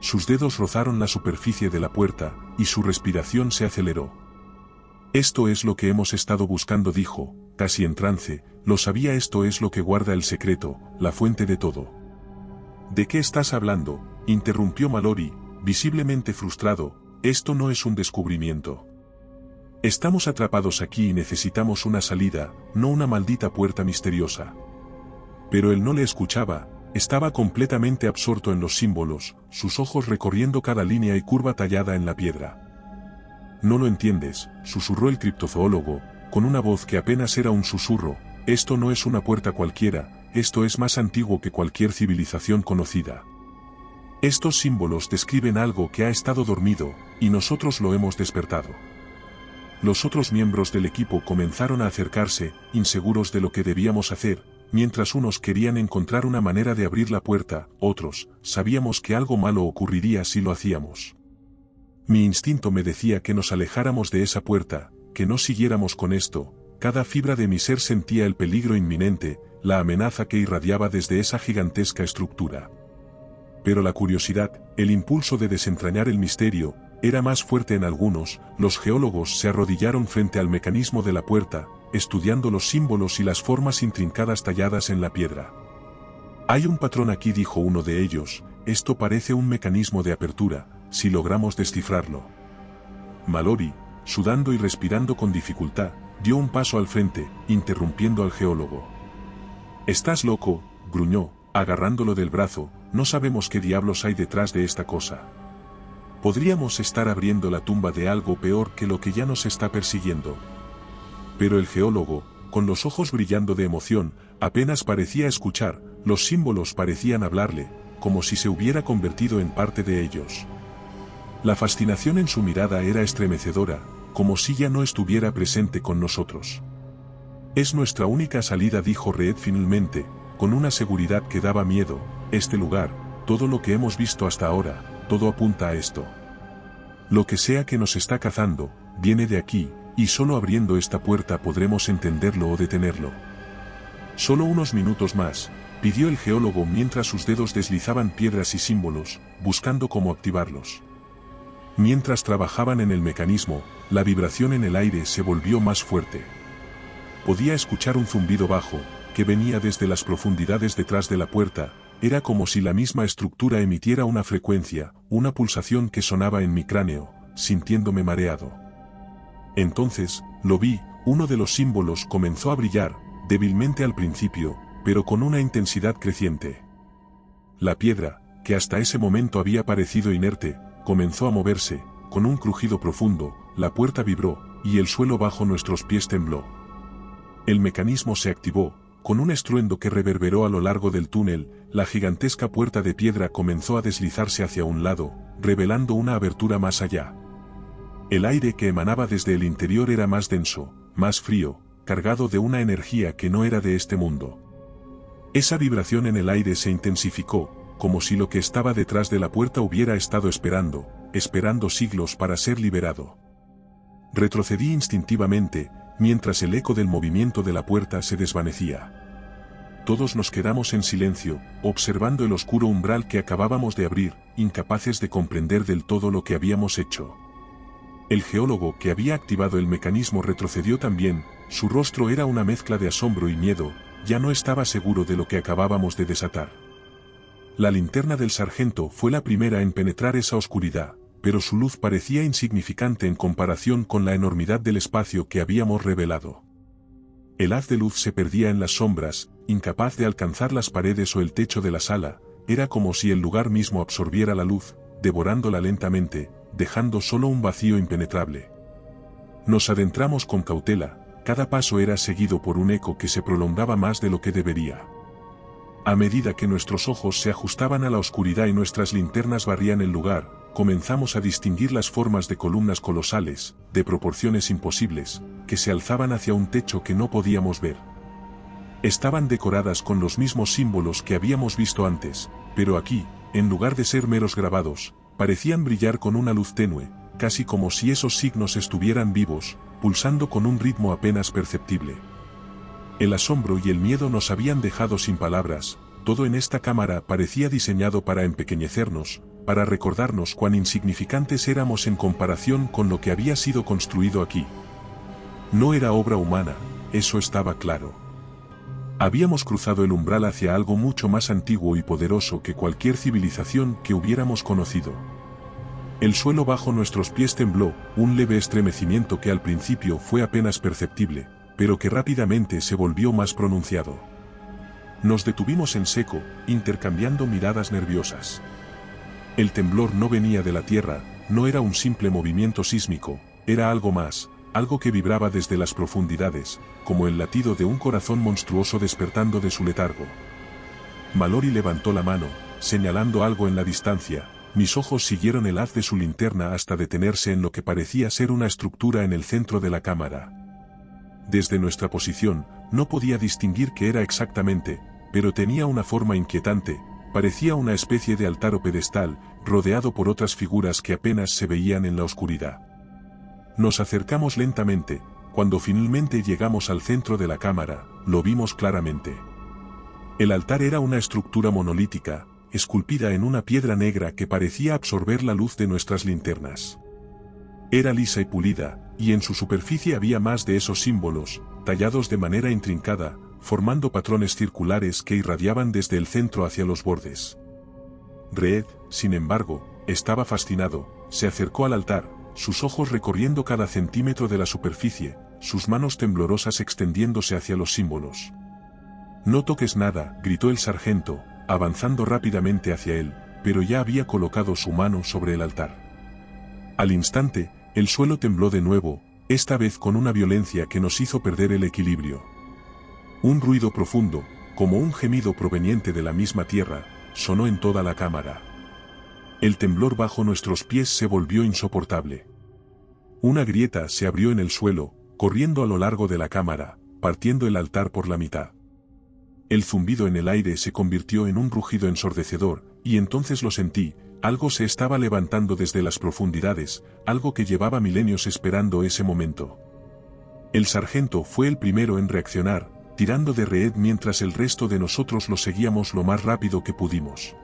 Sus dedos rozaron la superficie de la puerta, y su respiración se aceleró. Esto es lo que hemos estado buscando, dijo, casi en trance, lo sabía esto es lo que guarda el secreto, la fuente de todo. ¿De qué estás hablando? interrumpió Mallory, visiblemente frustrado, esto no es un descubrimiento. Estamos atrapados aquí y necesitamos una salida, no una maldita puerta misteriosa. Pero él no le escuchaba, estaba completamente absorto en los símbolos, sus ojos recorriendo cada línea y curva tallada en la piedra. No lo entiendes, susurró el criptozoólogo, con una voz que apenas era un susurro, esto no es una puerta cualquiera, esto es más antiguo que cualquier civilización conocida. Estos símbolos describen algo que ha estado dormido, y nosotros lo hemos despertado. Los otros miembros del equipo comenzaron a acercarse, inseguros de lo que debíamos hacer, mientras unos querían encontrar una manera de abrir la puerta, otros, sabíamos que algo malo ocurriría si lo hacíamos. Mi instinto me decía que nos alejáramos de esa puerta, que no siguiéramos con esto, cada fibra de mi ser sentía el peligro inminente, la amenaza que irradiaba desde esa gigantesca estructura. Pero la curiosidad, el impulso de desentrañar el misterio, era más fuerte en algunos, los geólogos se arrodillaron frente al mecanismo de la puerta, estudiando los símbolos y las formas intrincadas talladas en la piedra. Hay un patrón aquí dijo uno de ellos, esto parece un mecanismo de apertura, si logramos descifrarlo. Mallory, sudando y respirando con dificultad, dio un paso al frente, interrumpiendo al geólogo. Estás loco, gruñó, agarrándolo del brazo, no sabemos qué diablos hay detrás de esta cosa. Podríamos estar abriendo la tumba de algo peor que lo que ya nos está persiguiendo. Pero el geólogo, con los ojos brillando de emoción, apenas parecía escuchar, los símbolos parecían hablarle, como si se hubiera convertido en parte de ellos. La fascinación en su mirada era estremecedora, como si ya no estuviera presente con nosotros. Es nuestra única salida, dijo Reed finalmente, con una seguridad que daba miedo, este lugar, todo lo que hemos visto hasta ahora, todo apunta a esto. Lo que sea que nos está cazando, viene de aquí, y solo abriendo esta puerta podremos entenderlo o detenerlo. Solo unos minutos más, pidió el geólogo mientras sus dedos deslizaban piedras y símbolos, buscando cómo activarlos. Mientras trabajaban en el mecanismo, la vibración en el aire se volvió más fuerte. Podía escuchar un zumbido bajo, que venía desde las profundidades detrás de la puerta, era como si la misma estructura emitiera una frecuencia, una pulsación que sonaba en mi cráneo, sintiéndome mareado. Entonces, lo vi, uno de los símbolos comenzó a brillar, débilmente al principio, pero con una intensidad creciente. La piedra, que hasta ese momento había parecido inerte, comenzó a moverse, con un crujido profundo, la puerta vibró, y el suelo bajo nuestros pies tembló. El mecanismo se activó, con un estruendo que reverberó a lo largo del túnel, la gigantesca puerta de piedra comenzó a deslizarse hacia un lado, revelando una abertura más allá. El aire que emanaba desde el interior era más denso, más frío, cargado de una energía que no era de este mundo. Esa vibración en el aire se intensificó, como si lo que estaba detrás de la puerta hubiera estado esperando, esperando siglos para ser liberado. Retrocedí instintivamente, mientras el eco del movimiento de la puerta se desvanecía. Todos nos quedamos en silencio, observando el oscuro umbral que acabábamos de abrir, incapaces de comprender del todo lo que habíamos hecho. El geólogo que había activado el mecanismo retrocedió también, su rostro era una mezcla de asombro y miedo, ya no estaba seguro de lo que acabábamos de desatar. La linterna del sargento fue la primera en penetrar esa oscuridad, pero su luz parecía insignificante en comparación con la enormidad del espacio que habíamos revelado. El haz de luz se perdía en las sombras, incapaz de alcanzar las paredes o el techo de la sala, era como si el lugar mismo absorbiera la luz, devorándola lentamente, dejando solo un vacío impenetrable. Nos adentramos con cautela, cada paso era seguido por un eco que se prolongaba más de lo que debería. A medida que nuestros ojos se ajustaban a la oscuridad y nuestras linternas barrían el lugar, comenzamos a distinguir las formas de columnas colosales, de proporciones imposibles, que se alzaban hacia un techo que no podíamos ver. Estaban decoradas con los mismos símbolos que habíamos visto antes, pero aquí, en lugar de ser meros grabados, parecían brillar con una luz tenue, casi como si esos signos estuvieran vivos, pulsando con un ritmo apenas perceptible. El asombro y el miedo nos habían dejado sin palabras, todo en esta cámara parecía diseñado para empequeñecernos, para recordarnos cuán insignificantes éramos en comparación con lo que había sido construido aquí. No era obra humana, eso estaba claro. Habíamos cruzado el umbral hacia algo mucho más antiguo y poderoso que cualquier civilización que hubiéramos conocido. El suelo bajo nuestros pies tembló, un leve estremecimiento que al principio fue apenas perceptible, pero que rápidamente se volvió más pronunciado. Nos detuvimos en seco, intercambiando miradas nerviosas. El temblor no venía de la tierra, no era un simple movimiento sísmico, era algo más, algo que vibraba desde las profundidades, como el latido de un corazón monstruoso despertando de su letargo. Mallory levantó la mano, señalando algo en la distancia, mis ojos siguieron el haz de su linterna hasta detenerse en lo que parecía ser una estructura en el centro de la cámara. Desde nuestra posición, no podía distinguir qué era exactamente, pero tenía una forma inquietante, Parecía una especie de altar o pedestal, rodeado por otras figuras que apenas se veían en la oscuridad. Nos acercamos lentamente, cuando finalmente llegamos al centro de la cámara, lo vimos claramente. El altar era una estructura monolítica, esculpida en una piedra negra que parecía absorber la luz de nuestras linternas. Era lisa y pulida, y en su superficie había más de esos símbolos, tallados de manera intrincada, formando patrones circulares que irradiaban desde el centro hacia los bordes. Red, sin embargo, estaba fascinado, se acercó al altar, sus ojos recorriendo cada centímetro de la superficie, sus manos temblorosas extendiéndose hacia los símbolos. No toques nada, gritó el sargento, avanzando rápidamente hacia él, pero ya había colocado su mano sobre el altar. Al instante, el suelo tembló de nuevo, esta vez con una violencia que nos hizo perder el equilibrio. Un ruido profundo, como un gemido proveniente de la misma tierra, sonó en toda la cámara. El temblor bajo nuestros pies se volvió insoportable. Una grieta se abrió en el suelo, corriendo a lo largo de la cámara, partiendo el altar por la mitad. El zumbido en el aire se convirtió en un rugido ensordecedor, y entonces lo sentí, algo se estaba levantando desde las profundidades, algo que llevaba milenios esperando ese momento. El sargento fue el primero en reaccionar, tirando de red mientras el resto de nosotros lo seguíamos lo más rápido que pudimos.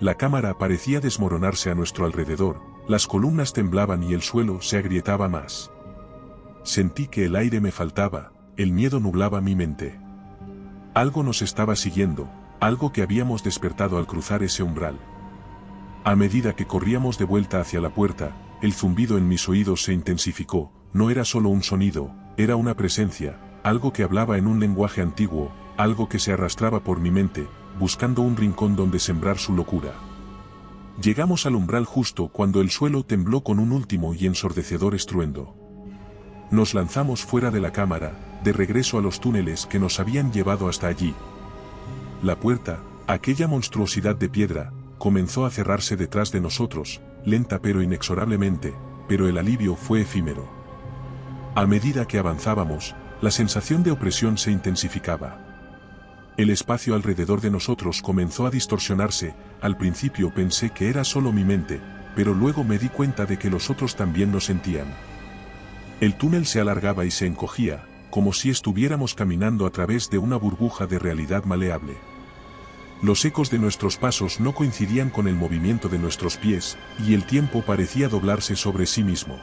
La cámara parecía desmoronarse a nuestro alrededor, las columnas temblaban y el suelo se agrietaba más. Sentí que el aire me faltaba, el miedo nublaba mi mente. Algo nos estaba siguiendo, algo que habíamos despertado al cruzar ese umbral. A medida que corríamos de vuelta hacia la puerta, el zumbido en mis oídos se intensificó, no era solo un sonido, era una presencia, algo que hablaba en un lenguaje antiguo, algo que se arrastraba por mi mente, buscando un rincón donde sembrar su locura. Llegamos al umbral justo cuando el suelo tembló con un último y ensordecedor estruendo. Nos lanzamos fuera de la cámara, de regreso a los túneles que nos habían llevado hasta allí. La puerta, aquella monstruosidad de piedra, comenzó a cerrarse detrás de nosotros, lenta pero inexorablemente, pero el alivio fue efímero. A medida que avanzábamos, la sensación de opresión se intensificaba. El espacio alrededor de nosotros comenzó a distorsionarse, al principio pensé que era solo mi mente, pero luego me di cuenta de que los otros también lo sentían. El túnel se alargaba y se encogía, como si estuviéramos caminando a través de una burbuja de realidad maleable. Los ecos de nuestros pasos no coincidían con el movimiento de nuestros pies, y el tiempo parecía doblarse sobre sí mismo.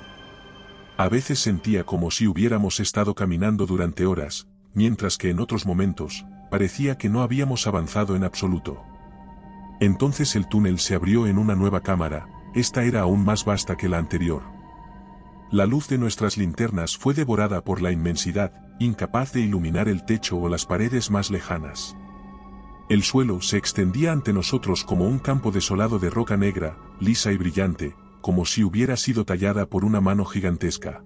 A veces sentía como si hubiéramos estado caminando durante horas, mientras que en otros momentos, parecía que no habíamos avanzado en absoluto. Entonces el túnel se abrió en una nueva cámara, esta era aún más vasta que la anterior. La luz de nuestras linternas fue devorada por la inmensidad, incapaz de iluminar el techo o las paredes más lejanas. El suelo se extendía ante nosotros como un campo desolado de roca negra, lisa y brillante, como si hubiera sido tallada por una mano gigantesca.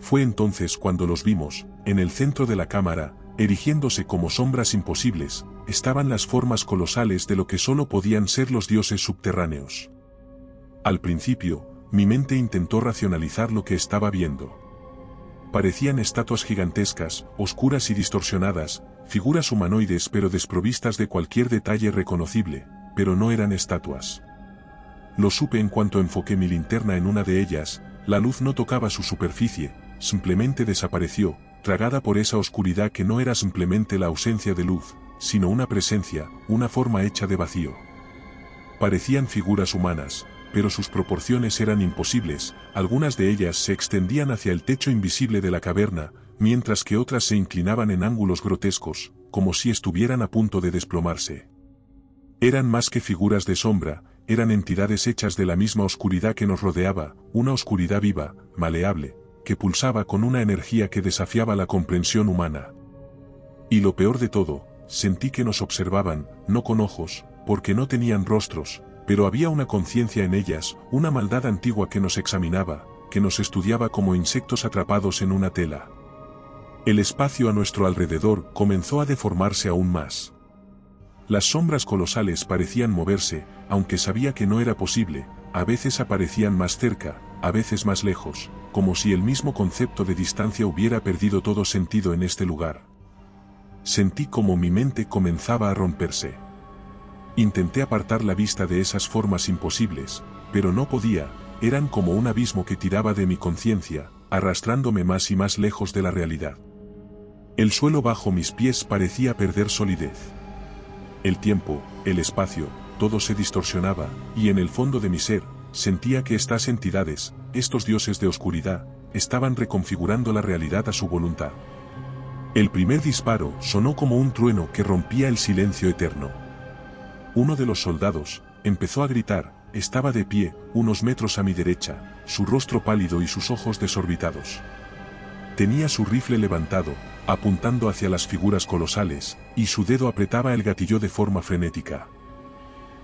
Fue entonces cuando los vimos, en el centro de la cámara, erigiéndose como sombras imposibles, estaban las formas colosales de lo que solo podían ser los dioses subterráneos. Al principio, mi mente intentó racionalizar lo que estaba viendo. Parecían estatuas gigantescas, oscuras y distorsionadas, figuras humanoides pero desprovistas de cualquier detalle reconocible, pero no eran estatuas. Lo supe en cuanto enfoqué mi linterna en una de ellas, la luz no tocaba su superficie, simplemente desapareció, tragada por esa oscuridad que no era simplemente la ausencia de luz, sino una presencia, una forma hecha de vacío. Parecían figuras humanas, pero sus proporciones eran imposibles, algunas de ellas se extendían hacia el techo invisible de la caverna, mientras que otras se inclinaban en ángulos grotescos, como si estuvieran a punto de desplomarse. Eran más que figuras de sombra, eran entidades hechas de la misma oscuridad que nos rodeaba, una oscuridad viva, maleable, que pulsaba con una energía que desafiaba la comprensión humana. Y lo peor de todo, sentí que nos observaban, no con ojos, porque no tenían rostros, pero había una conciencia en ellas, una maldad antigua que nos examinaba, que nos estudiaba como insectos atrapados en una tela. El espacio a nuestro alrededor comenzó a deformarse aún más. Las sombras colosales parecían moverse, aunque sabía que no era posible, a veces aparecían más cerca, a veces más lejos, como si el mismo concepto de distancia hubiera perdido todo sentido en este lugar. Sentí como mi mente comenzaba a romperse. Intenté apartar la vista de esas formas imposibles, pero no podía, eran como un abismo que tiraba de mi conciencia, arrastrándome más y más lejos de la realidad. El suelo bajo mis pies parecía perder solidez. El tiempo, el espacio, todo se distorsionaba, y en el fondo de mi ser, sentía que estas entidades, estos dioses de oscuridad, estaban reconfigurando la realidad a su voluntad. El primer disparo sonó como un trueno que rompía el silencio eterno. Uno de los soldados, empezó a gritar, estaba de pie, unos metros a mi derecha, su rostro pálido y sus ojos desorbitados. Tenía su rifle levantado, apuntando hacia las figuras colosales, y su dedo apretaba el gatillo de forma frenética.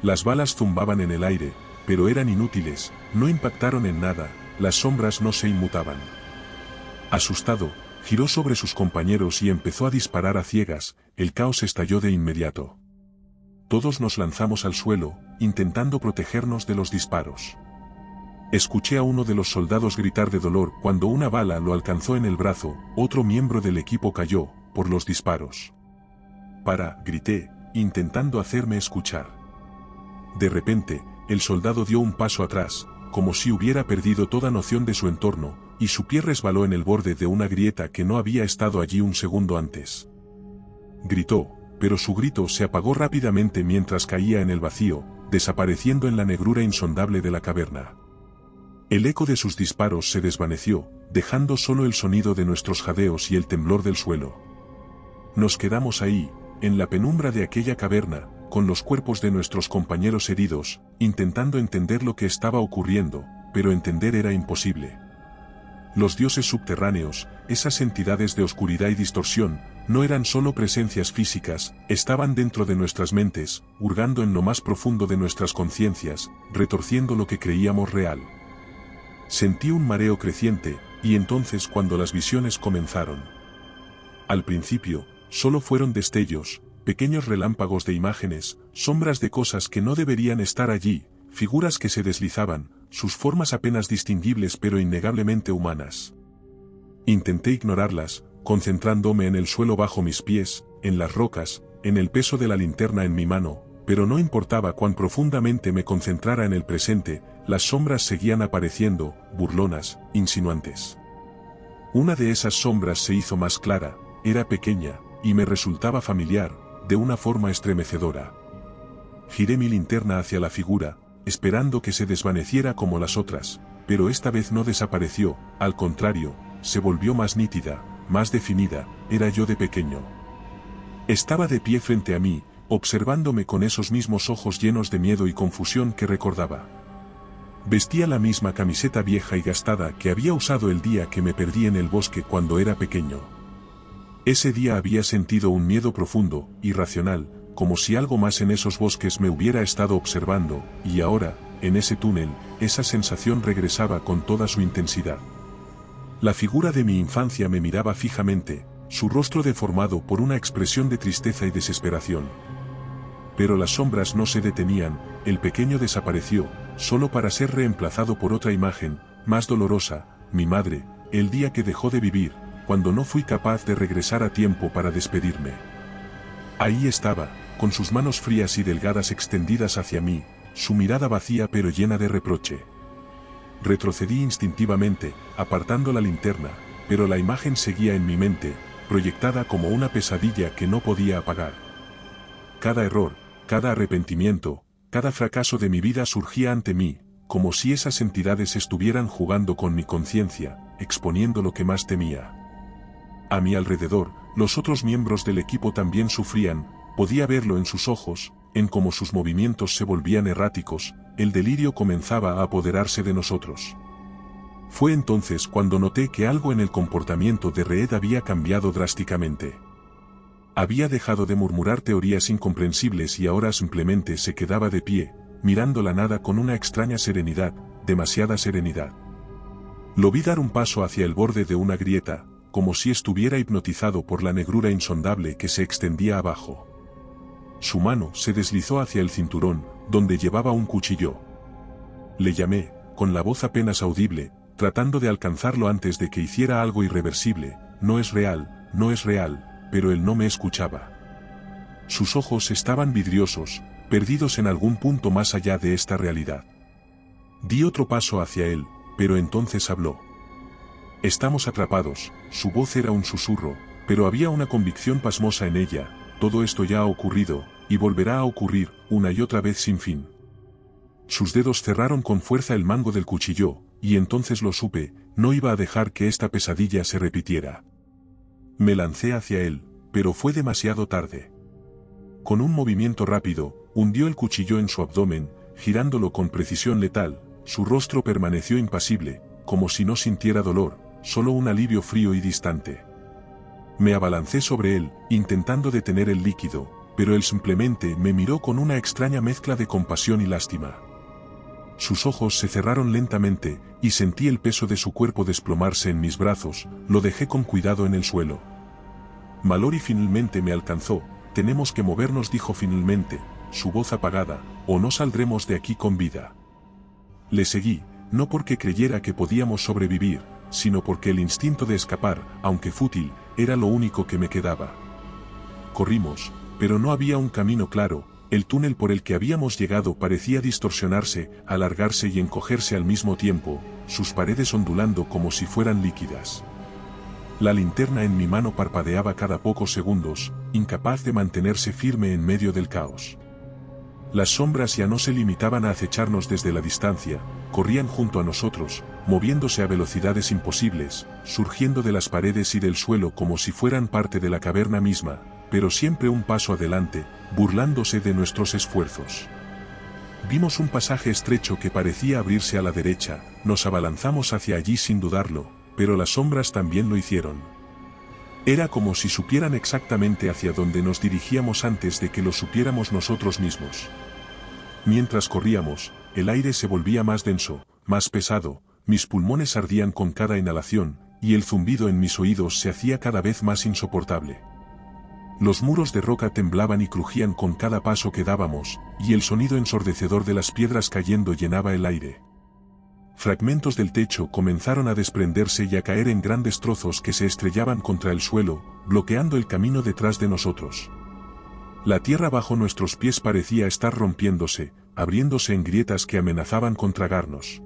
Las balas zumbaban en el aire, pero eran inútiles, no impactaron en nada, las sombras no se inmutaban. Asustado, giró sobre sus compañeros y empezó a disparar a ciegas, el caos estalló de inmediato. Todos nos lanzamos al suelo, intentando protegernos de los disparos. Escuché a uno de los soldados gritar de dolor cuando una bala lo alcanzó en el brazo, otro miembro del equipo cayó, por los disparos. Para, grité, intentando hacerme escuchar. De repente, el soldado dio un paso atrás, como si hubiera perdido toda noción de su entorno, y su pie resbaló en el borde de una grieta que no había estado allí un segundo antes. Gritó, pero su grito se apagó rápidamente mientras caía en el vacío, desapareciendo en la negrura insondable de la caverna. El eco de sus disparos se desvaneció, dejando solo el sonido de nuestros jadeos y el temblor del suelo. Nos quedamos ahí, en la penumbra de aquella caverna, con los cuerpos de nuestros compañeros heridos, intentando entender lo que estaba ocurriendo, pero entender era imposible. Los dioses subterráneos, esas entidades de oscuridad y distorsión, no eran solo presencias físicas, estaban dentro de nuestras mentes, hurgando en lo más profundo de nuestras conciencias, retorciendo lo que creíamos real. Sentí un mareo creciente, y entonces cuando las visiones comenzaron. Al principio, solo fueron destellos, pequeños relámpagos de imágenes, sombras de cosas que no deberían estar allí, figuras que se deslizaban, sus formas apenas distinguibles pero innegablemente humanas. Intenté ignorarlas, concentrándome en el suelo bajo mis pies, en las rocas, en el peso de la linterna en mi mano, pero no importaba cuán profundamente me concentrara en el presente, las sombras seguían apareciendo, burlonas, insinuantes. Una de esas sombras se hizo más clara, era pequeña, y me resultaba familiar, de una forma estremecedora. Giré mi linterna hacia la figura, esperando que se desvaneciera como las otras, pero esta vez no desapareció, al contrario, se volvió más nítida, más definida, era yo de pequeño. Estaba de pie frente a mí, observándome con esos mismos ojos llenos de miedo y confusión que recordaba. Vestía la misma camiseta vieja y gastada que había usado el día que me perdí en el bosque cuando era pequeño. Ese día había sentido un miedo profundo, irracional, como si algo más en esos bosques me hubiera estado observando, y ahora, en ese túnel, esa sensación regresaba con toda su intensidad. La figura de mi infancia me miraba fijamente, su rostro deformado por una expresión de tristeza y desesperación. Pero las sombras no se detenían, el pequeño desapareció, solo para ser reemplazado por otra imagen, más dolorosa, mi madre, el día que dejó de vivir, cuando no fui capaz de regresar a tiempo para despedirme. Ahí estaba, con sus manos frías y delgadas extendidas hacia mí, su mirada vacía pero llena de reproche. Retrocedí instintivamente, apartando la linterna, pero la imagen seguía en mi mente, proyectada como una pesadilla que no podía apagar. Cada error, cada arrepentimiento, cada fracaso de mi vida surgía ante mí, como si esas entidades estuvieran jugando con mi conciencia, exponiendo lo que más temía. A mi alrededor, los otros miembros del equipo también sufrían, podía verlo en sus ojos, en cómo sus movimientos se volvían erráticos, el delirio comenzaba a apoderarse de nosotros. Fue entonces cuando noté que algo en el comportamiento de Reed había cambiado drásticamente. Había dejado de murmurar teorías incomprensibles y ahora simplemente se quedaba de pie, mirando la nada con una extraña serenidad, demasiada serenidad. Lo vi dar un paso hacia el borde de una grieta, como si estuviera hipnotizado por la negrura insondable que se extendía abajo. Su mano se deslizó hacia el cinturón, donde llevaba un cuchillo. Le llamé, con la voz apenas audible, tratando de alcanzarlo antes de que hiciera algo irreversible, no es real, no es real, pero él no me escuchaba. Sus ojos estaban vidriosos, perdidos en algún punto más allá de esta realidad. Di otro paso hacia él, pero entonces habló. Estamos atrapados, su voz era un susurro, pero había una convicción pasmosa en ella, todo esto ya ha ocurrido, y volverá a ocurrir, una y otra vez sin fin. Sus dedos cerraron con fuerza el mango del cuchillo, y entonces lo supe, no iba a dejar que esta pesadilla se repitiera. Me lancé hacia él, pero fue demasiado tarde. Con un movimiento rápido, hundió el cuchillo en su abdomen, girándolo con precisión letal, su rostro permaneció impasible, como si no sintiera dolor, solo un alivio frío y distante. Me abalancé sobre él, intentando detener el líquido, pero él simplemente me miró con una extraña mezcla de compasión y lástima. Sus ojos se cerraron lentamente, y sentí el peso de su cuerpo desplomarse en mis brazos, lo dejé con cuidado en el suelo. Mallory finalmente me alcanzó, tenemos que movernos dijo finalmente, su voz apagada, o no saldremos de aquí con vida. Le seguí, no porque creyera que podíamos sobrevivir, sino porque el instinto de escapar, aunque fútil, era lo único que me quedaba. Corrimos, pero no había un camino claro, el túnel por el que habíamos llegado parecía distorsionarse, alargarse y encogerse al mismo tiempo, sus paredes ondulando como si fueran líquidas. La linterna en mi mano parpadeaba cada pocos segundos, incapaz de mantenerse firme en medio del caos. Las sombras ya no se limitaban a acecharnos desde la distancia, corrían junto a nosotros, moviéndose a velocidades imposibles, surgiendo de las paredes y del suelo como si fueran parte de la caverna misma, pero siempre un paso adelante, burlándose de nuestros esfuerzos. Vimos un pasaje estrecho que parecía abrirse a la derecha, nos abalanzamos hacia allí sin dudarlo, pero las sombras también lo hicieron. Era como si supieran exactamente hacia dónde nos dirigíamos antes de que lo supiéramos nosotros mismos. Mientras corríamos, el aire se volvía más denso, más pesado, mis pulmones ardían con cada inhalación, y el zumbido en mis oídos se hacía cada vez más insoportable. Los muros de roca temblaban y crujían con cada paso que dábamos, y el sonido ensordecedor de las piedras cayendo llenaba el aire. Fragmentos del techo comenzaron a desprenderse y a caer en grandes trozos que se estrellaban contra el suelo, bloqueando el camino detrás de nosotros. La tierra bajo nuestros pies parecía estar rompiéndose, abriéndose en grietas que amenazaban con tragarnos.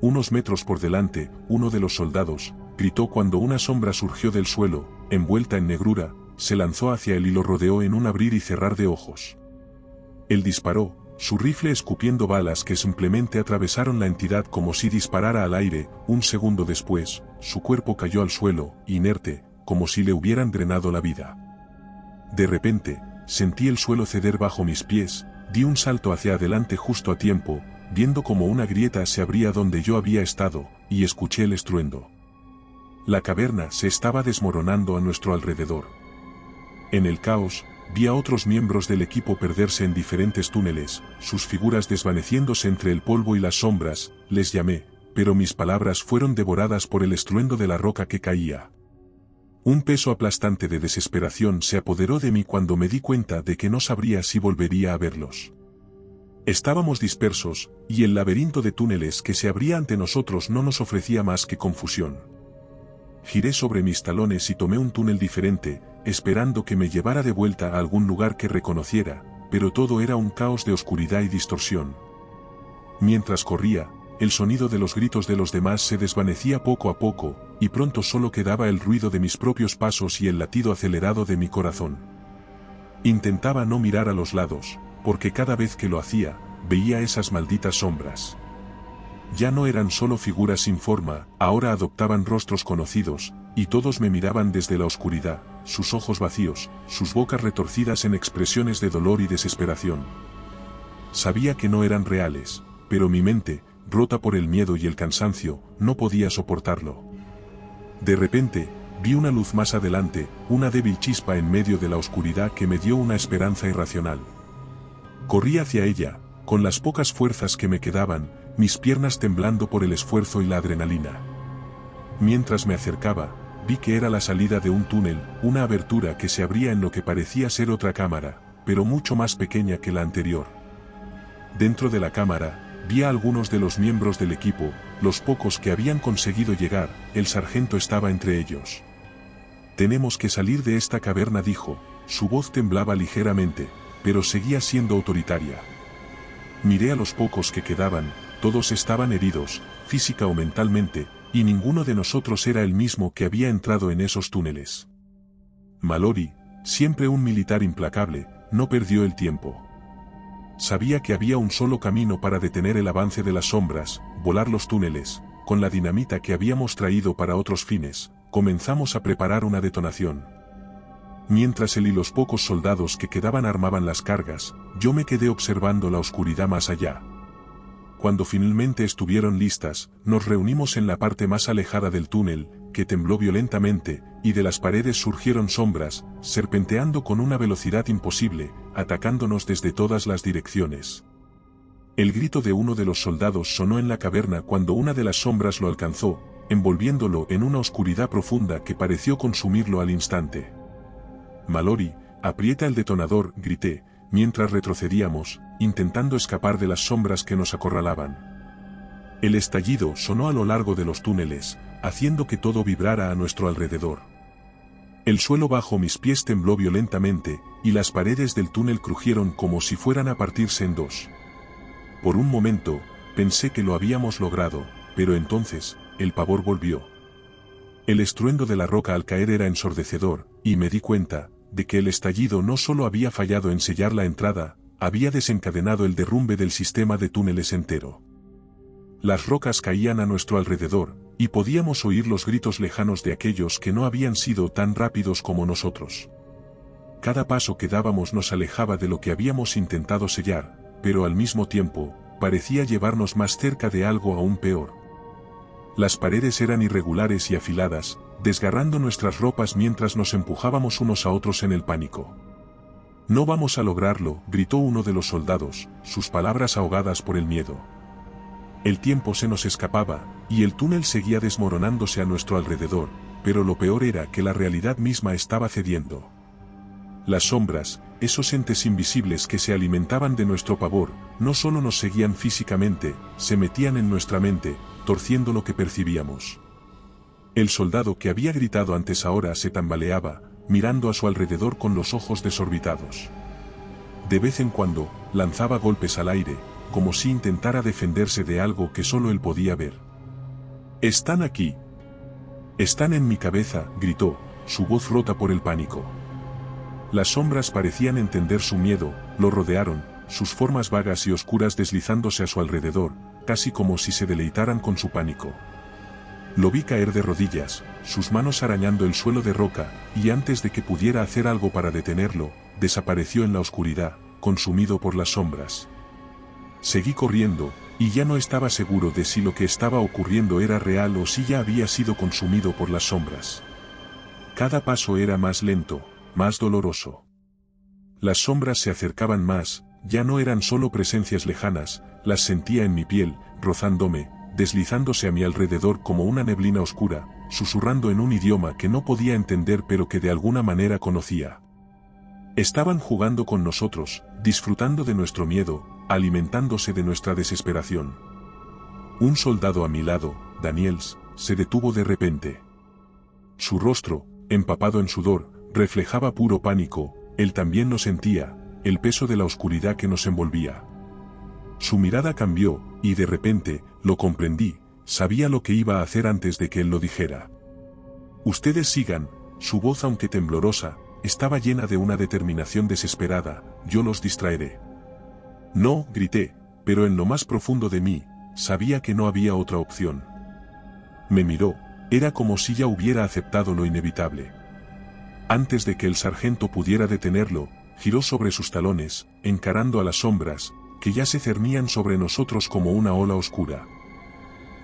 Unos metros por delante, uno de los soldados, gritó cuando una sombra surgió del suelo, envuelta en negrura, se lanzó hacia él y lo rodeó en un abrir y cerrar de ojos. Él disparó, su rifle escupiendo balas que simplemente atravesaron la entidad como si disparara al aire, un segundo después, su cuerpo cayó al suelo, inerte, como si le hubieran drenado la vida. De repente, sentí el suelo ceder bajo mis pies, di un salto hacia adelante justo a tiempo, viendo como una grieta se abría donde yo había estado, y escuché el estruendo. La caverna se estaba desmoronando a nuestro alrededor. En el caos, vi a otros miembros del equipo perderse en diferentes túneles, sus figuras desvaneciéndose entre el polvo y las sombras, les llamé, pero mis palabras fueron devoradas por el estruendo de la roca que caía. Un peso aplastante de desesperación se apoderó de mí cuando me di cuenta de que no sabría si volvería a verlos. Estábamos dispersos, y el laberinto de túneles que se abría ante nosotros no nos ofrecía más que confusión. Giré sobre mis talones y tomé un túnel diferente, esperando que me llevara de vuelta a algún lugar que reconociera, pero todo era un caos de oscuridad y distorsión. Mientras corría, el sonido de los gritos de los demás se desvanecía poco a poco, y pronto solo quedaba el ruido de mis propios pasos y el latido acelerado de mi corazón. Intentaba no mirar a los lados, porque cada vez que lo hacía, veía esas malditas sombras. Ya no eran solo figuras sin forma, ahora adoptaban rostros conocidos, y todos me miraban desde la oscuridad, sus ojos vacíos, sus bocas retorcidas en expresiones de dolor y desesperación. Sabía que no eran reales, pero mi mente, rota por el miedo y el cansancio, no podía soportarlo. De repente, vi una luz más adelante, una débil chispa en medio de la oscuridad que me dio una esperanza irracional. Corrí hacia ella, con las pocas fuerzas que me quedaban, mis piernas temblando por el esfuerzo y la adrenalina. Mientras me acercaba, vi que era la salida de un túnel, una abertura que se abría en lo que parecía ser otra cámara, pero mucho más pequeña que la anterior. Dentro de la cámara, vi a algunos de los miembros del equipo, los pocos que habían conseguido llegar, el sargento estaba entre ellos. Tenemos que salir de esta caverna dijo, su voz temblaba ligeramente, pero seguía siendo autoritaria. Miré a los pocos que quedaban, todos estaban heridos, física o mentalmente, y ninguno de nosotros era el mismo que había entrado en esos túneles. Mallory, siempre un militar implacable, no perdió el tiempo. Sabía que había un solo camino para detener el avance de las sombras, volar los túneles, con la dinamita que habíamos traído para otros fines, comenzamos a preparar una detonación. Mientras él y los pocos soldados que quedaban armaban las cargas, yo me quedé observando la oscuridad más allá. Cuando finalmente estuvieron listas, nos reunimos en la parte más alejada del túnel, que tembló violentamente, y de las paredes surgieron sombras, serpenteando con una velocidad imposible, atacándonos desde todas las direcciones. El grito de uno de los soldados sonó en la caverna cuando una de las sombras lo alcanzó, envolviéndolo en una oscuridad profunda que pareció consumirlo al instante. Mallory, aprieta el detonador, grité, mientras retrocedíamos, intentando escapar de las sombras que nos acorralaban. El estallido sonó a lo largo de los túneles, haciendo que todo vibrara a nuestro alrededor. El suelo bajo mis pies tembló violentamente, y las paredes del túnel crujieron como si fueran a partirse en dos. Por un momento, pensé que lo habíamos logrado, pero entonces, el pavor volvió. El estruendo de la roca al caer era ensordecedor, y me di cuenta, de que el estallido no solo había fallado en sellar la entrada, había desencadenado el derrumbe del sistema de túneles entero. Las rocas caían a nuestro alrededor, y podíamos oír los gritos lejanos de aquellos que no habían sido tan rápidos como nosotros. Cada paso que dábamos nos alejaba de lo que habíamos intentado sellar, pero al mismo tiempo, parecía llevarnos más cerca de algo aún peor. Las paredes eran irregulares y afiladas, desgarrando nuestras ropas mientras nos empujábamos unos a otros en el pánico. No vamos a lograrlo, gritó uno de los soldados, sus palabras ahogadas por el miedo. El tiempo se nos escapaba, y el túnel seguía desmoronándose a nuestro alrededor, pero lo peor era que la realidad misma estaba cediendo. Las sombras, esos entes invisibles que se alimentaban de nuestro pavor, no solo nos seguían físicamente, se metían en nuestra mente, torciendo lo que percibíamos. El soldado que había gritado antes ahora se tambaleaba, mirando a su alrededor con los ojos desorbitados. De vez en cuando, lanzaba golpes al aire, como si intentara defenderse de algo que solo él podía ver. Están aquí. Están en mi cabeza, gritó, su voz rota por el pánico. Las sombras parecían entender su miedo, lo rodearon, sus formas vagas y oscuras deslizándose a su alrededor, casi como si se deleitaran con su pánico. Lo vi caer de rodillas, sus manos arañando el suelo de roca, y antes de que pudiera hacer algo para detenerlo, desapareció en la oscuridad, consumido por las sombras. Seguí corriendo, y ya no estaba seguro de si lo que estaba ocurriendo era real o si ya había sido consumido por las sombras. Cada paso era más lento, más doloroso. Las sombras se acercaban más, ya no eran solo presencias lejanas, las sentía en mi piel, rozándome, deslizándose a mi alrededor como una neblina oscura, susurrando en un idioma que no podía entender pero que de alguna manera conocía. Estaban jugando con nosotros, disfrutando de nuestro miedo, alimentándose de nuestra desesperación. Un soldado a mi lado, Daniels, se detuvo de repente. Su rostro, empapado en sudor, reflejaba puro pánico, él también lo sentía, el peso de la oscuridad que nos envolvía. Su mirada cambió, y de repente, lo comprendí, sabía lo que iba a hacer antes de que él lo dijera. Ustedes sigan, su voz aunque temblorosa, estaba llena de una determinación desesperada, yo los distraeré. No, grité, pero en lo más profundo de mí, sabía que no había otra opción. Me miró, era como si ya hubiera aceptado lo inevitable. Antes de que el sargento pudiera detenerlo, giró sobre sus talones, encarando a las sombras, que ya se cernían sobre nosotros como una ola oscura.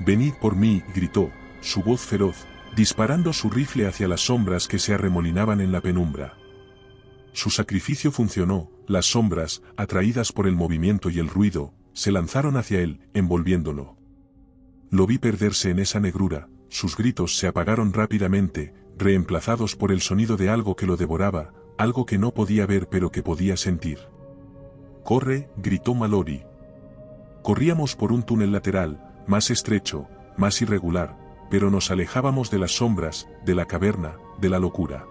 Venid por mí, gritó, su voz feroz, disparando su rifle hacia las sombras que se arremolinaban en la penumbra. Su sacrificio funcionó, las sombras, atraídas por el movimiento y el ruido, se lanzaron hacia él, envolviéndolo. Lo vi perderse en esa negrura, sus gritos se apagaron rápidamente, reemplazados por el sonido de algo que lo devoraba, algo que no podía ver pero que podía sentir. Corre, gritó Mallory. Corríamos por un túnel lateral, más estrecho, más irregular, pero nos alejábamos de las sombras, de la caverna, de la locura.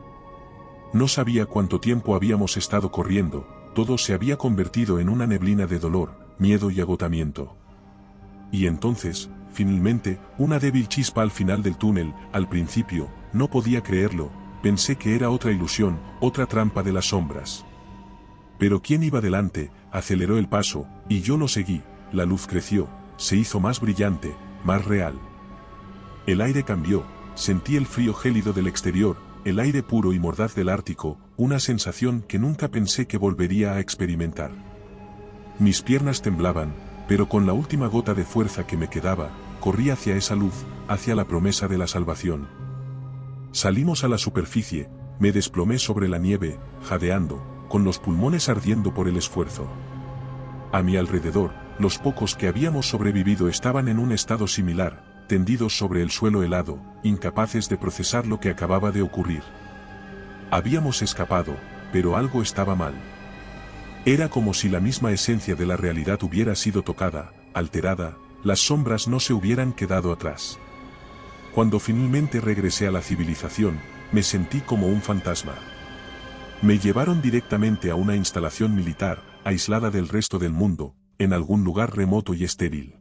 No sabía cuánto tiempo habíamos estado corriendo, todo se había convertido en una neblina de dolor, miedo y agotamiento. Y entonces, finalmente, una débil chispa al final del túnel, al principio, no podía creerlo, pensé que era otra ilusión, otra trampa de las sombras. Pero quien iba delante, aceleró el paso, y yo lo seguí, la luz creció, se hizo más brillante, más real. El aire cambió, sentí el frío gélido del exterior, el aire puro y mordaz del Ártico, una sensación que nunca pensé que volvería a experimentar. Mis piernas temblaban, pero con la última gota de fuerza que me quedaba, corrí hacia esa luz, hacia la promesa de la salvación. Salimos a la superficie, me desplomé sobre la nieve, jadeando, con los pulmones ardiendo por el esfuerzo. A mi alrededor, los pocos que habíamos sobrevivido estaban en un estado similar, tendidos sobre el suelo helado, incapaces de procesar lo que acababa de ocurrir. Habíamos escapado, pero algo estaba mal. Era como si la misma esencia de la realidad hubiera sido tocada, alterada, las sombras no se hubieran quedado atrás. Cuando finalmente regresé a la civilización, me sentí como un fantasma. Me llevaron directamente a una instalación militar, aislada del resto del mundo, en algún lugar remoto y estéril.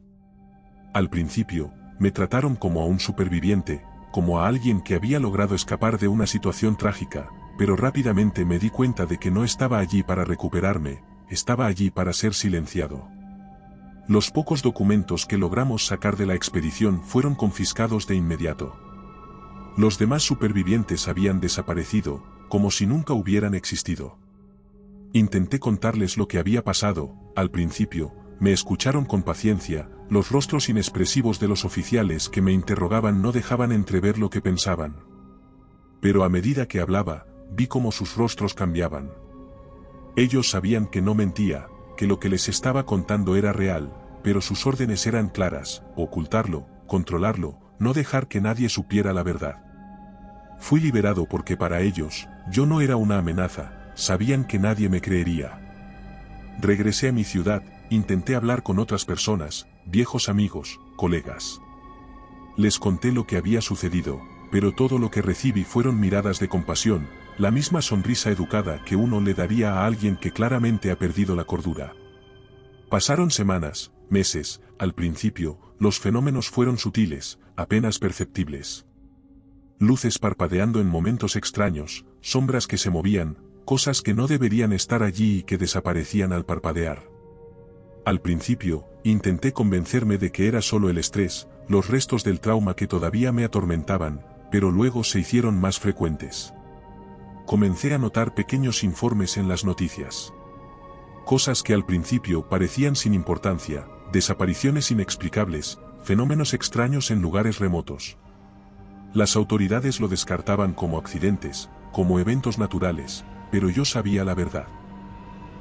Al principio, me trataron como a un superviviente, como a alguien que había logrado escapar de una situación trágica, pero rápidamente me di cuenta de que no estaba allí para recuperarme, estaba allí para ser silenciado. Los pocos documentos que logramos sacar de la expedición fueron confiscados de inmediato. Los demás supervivientes habían desaparecido, como si nunca hubieran existido. Intenté contarles lo que había pasado, al principio, me escucharon con paciencia, los rostros inexpresivos de los oficiales que me interrogaban no dejaban entrever lo que pensaban. Pero a medida que hablaba, vi cómo sus rostros cambiaban. Ellos sabían que no mentía, que lo que les estaba contando era real, pero sus órdenes eran claras, ocultarlo, controlarlo, no dejar que nadie supiera la verdad. Fui liberado porque para ellos, yo no era una amenaza, sabían que nadie me creería. Regresé a mi ciudad, intenté hablar con otras personas, viejos amigos, colegas. Les conté lo que había sucedido, pero todo lo que recibí fueron miradas de compasión, la misma sonrisa educada que uno le daría a alguien que claramente ha perdido la cordura. Pasaron semanas, meses, al principio, los fenómenos fueron sutiles, apenas perceptibles. Luces parpadeando en momentos extraños, sombras que se movían, cosas que no deberían estar allí y que desaparecían al parpadear. Al principio, intenté convencerme de que era solo el estrés, los restos del trauma que todavía me atormentaban, pero luego se hicieron más frecuentes comencé a notar pequeños informes en las noticias. Cosas que al principio parecían sin importancia, desapariciones inexplicables, fenómenos extraños en lugares remotos. Las autoridades lo descartaban como accidentes, como eventos naturales, pero yo sabía la verdad.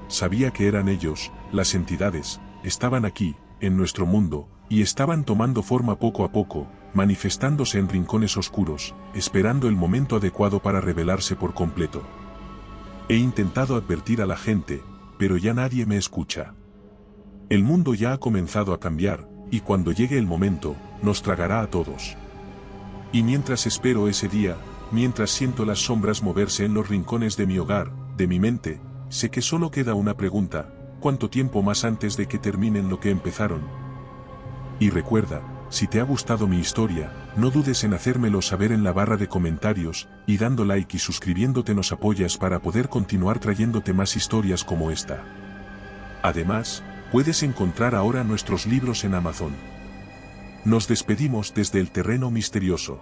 Sabía que eran ellos, las entidades, estaban aquí, en nuestro mundo, y estaban tomando forma poco a poco, manifestándose en rincones oscuros, esperando el momento adecuado para revelarse por completo. He intentado advertir a la gente, pero ya nadie me escucha. El mundo ya ha comenzado a cambiar, y cuando llegue el momento, nos tragará a todos. Y mientras espero ese día, mientras siento las sombras moverse en los rincones de mi hogar, de mi mente, sé que solo queda una pregunta, ¿cuánto tiempo más antes de que terminen lo que empezaron? Y recuerda, si te ha gustado mi historia, no dudes en hacérmelo saber en la barra de comentarios, y dando like y suscribiéndote nos apoyas para poder continuar trayéndote más historias como esta. Además, puedes encontrar ahora nuestros libros en Amazon. Nos despedimos desde el terreno misterioso.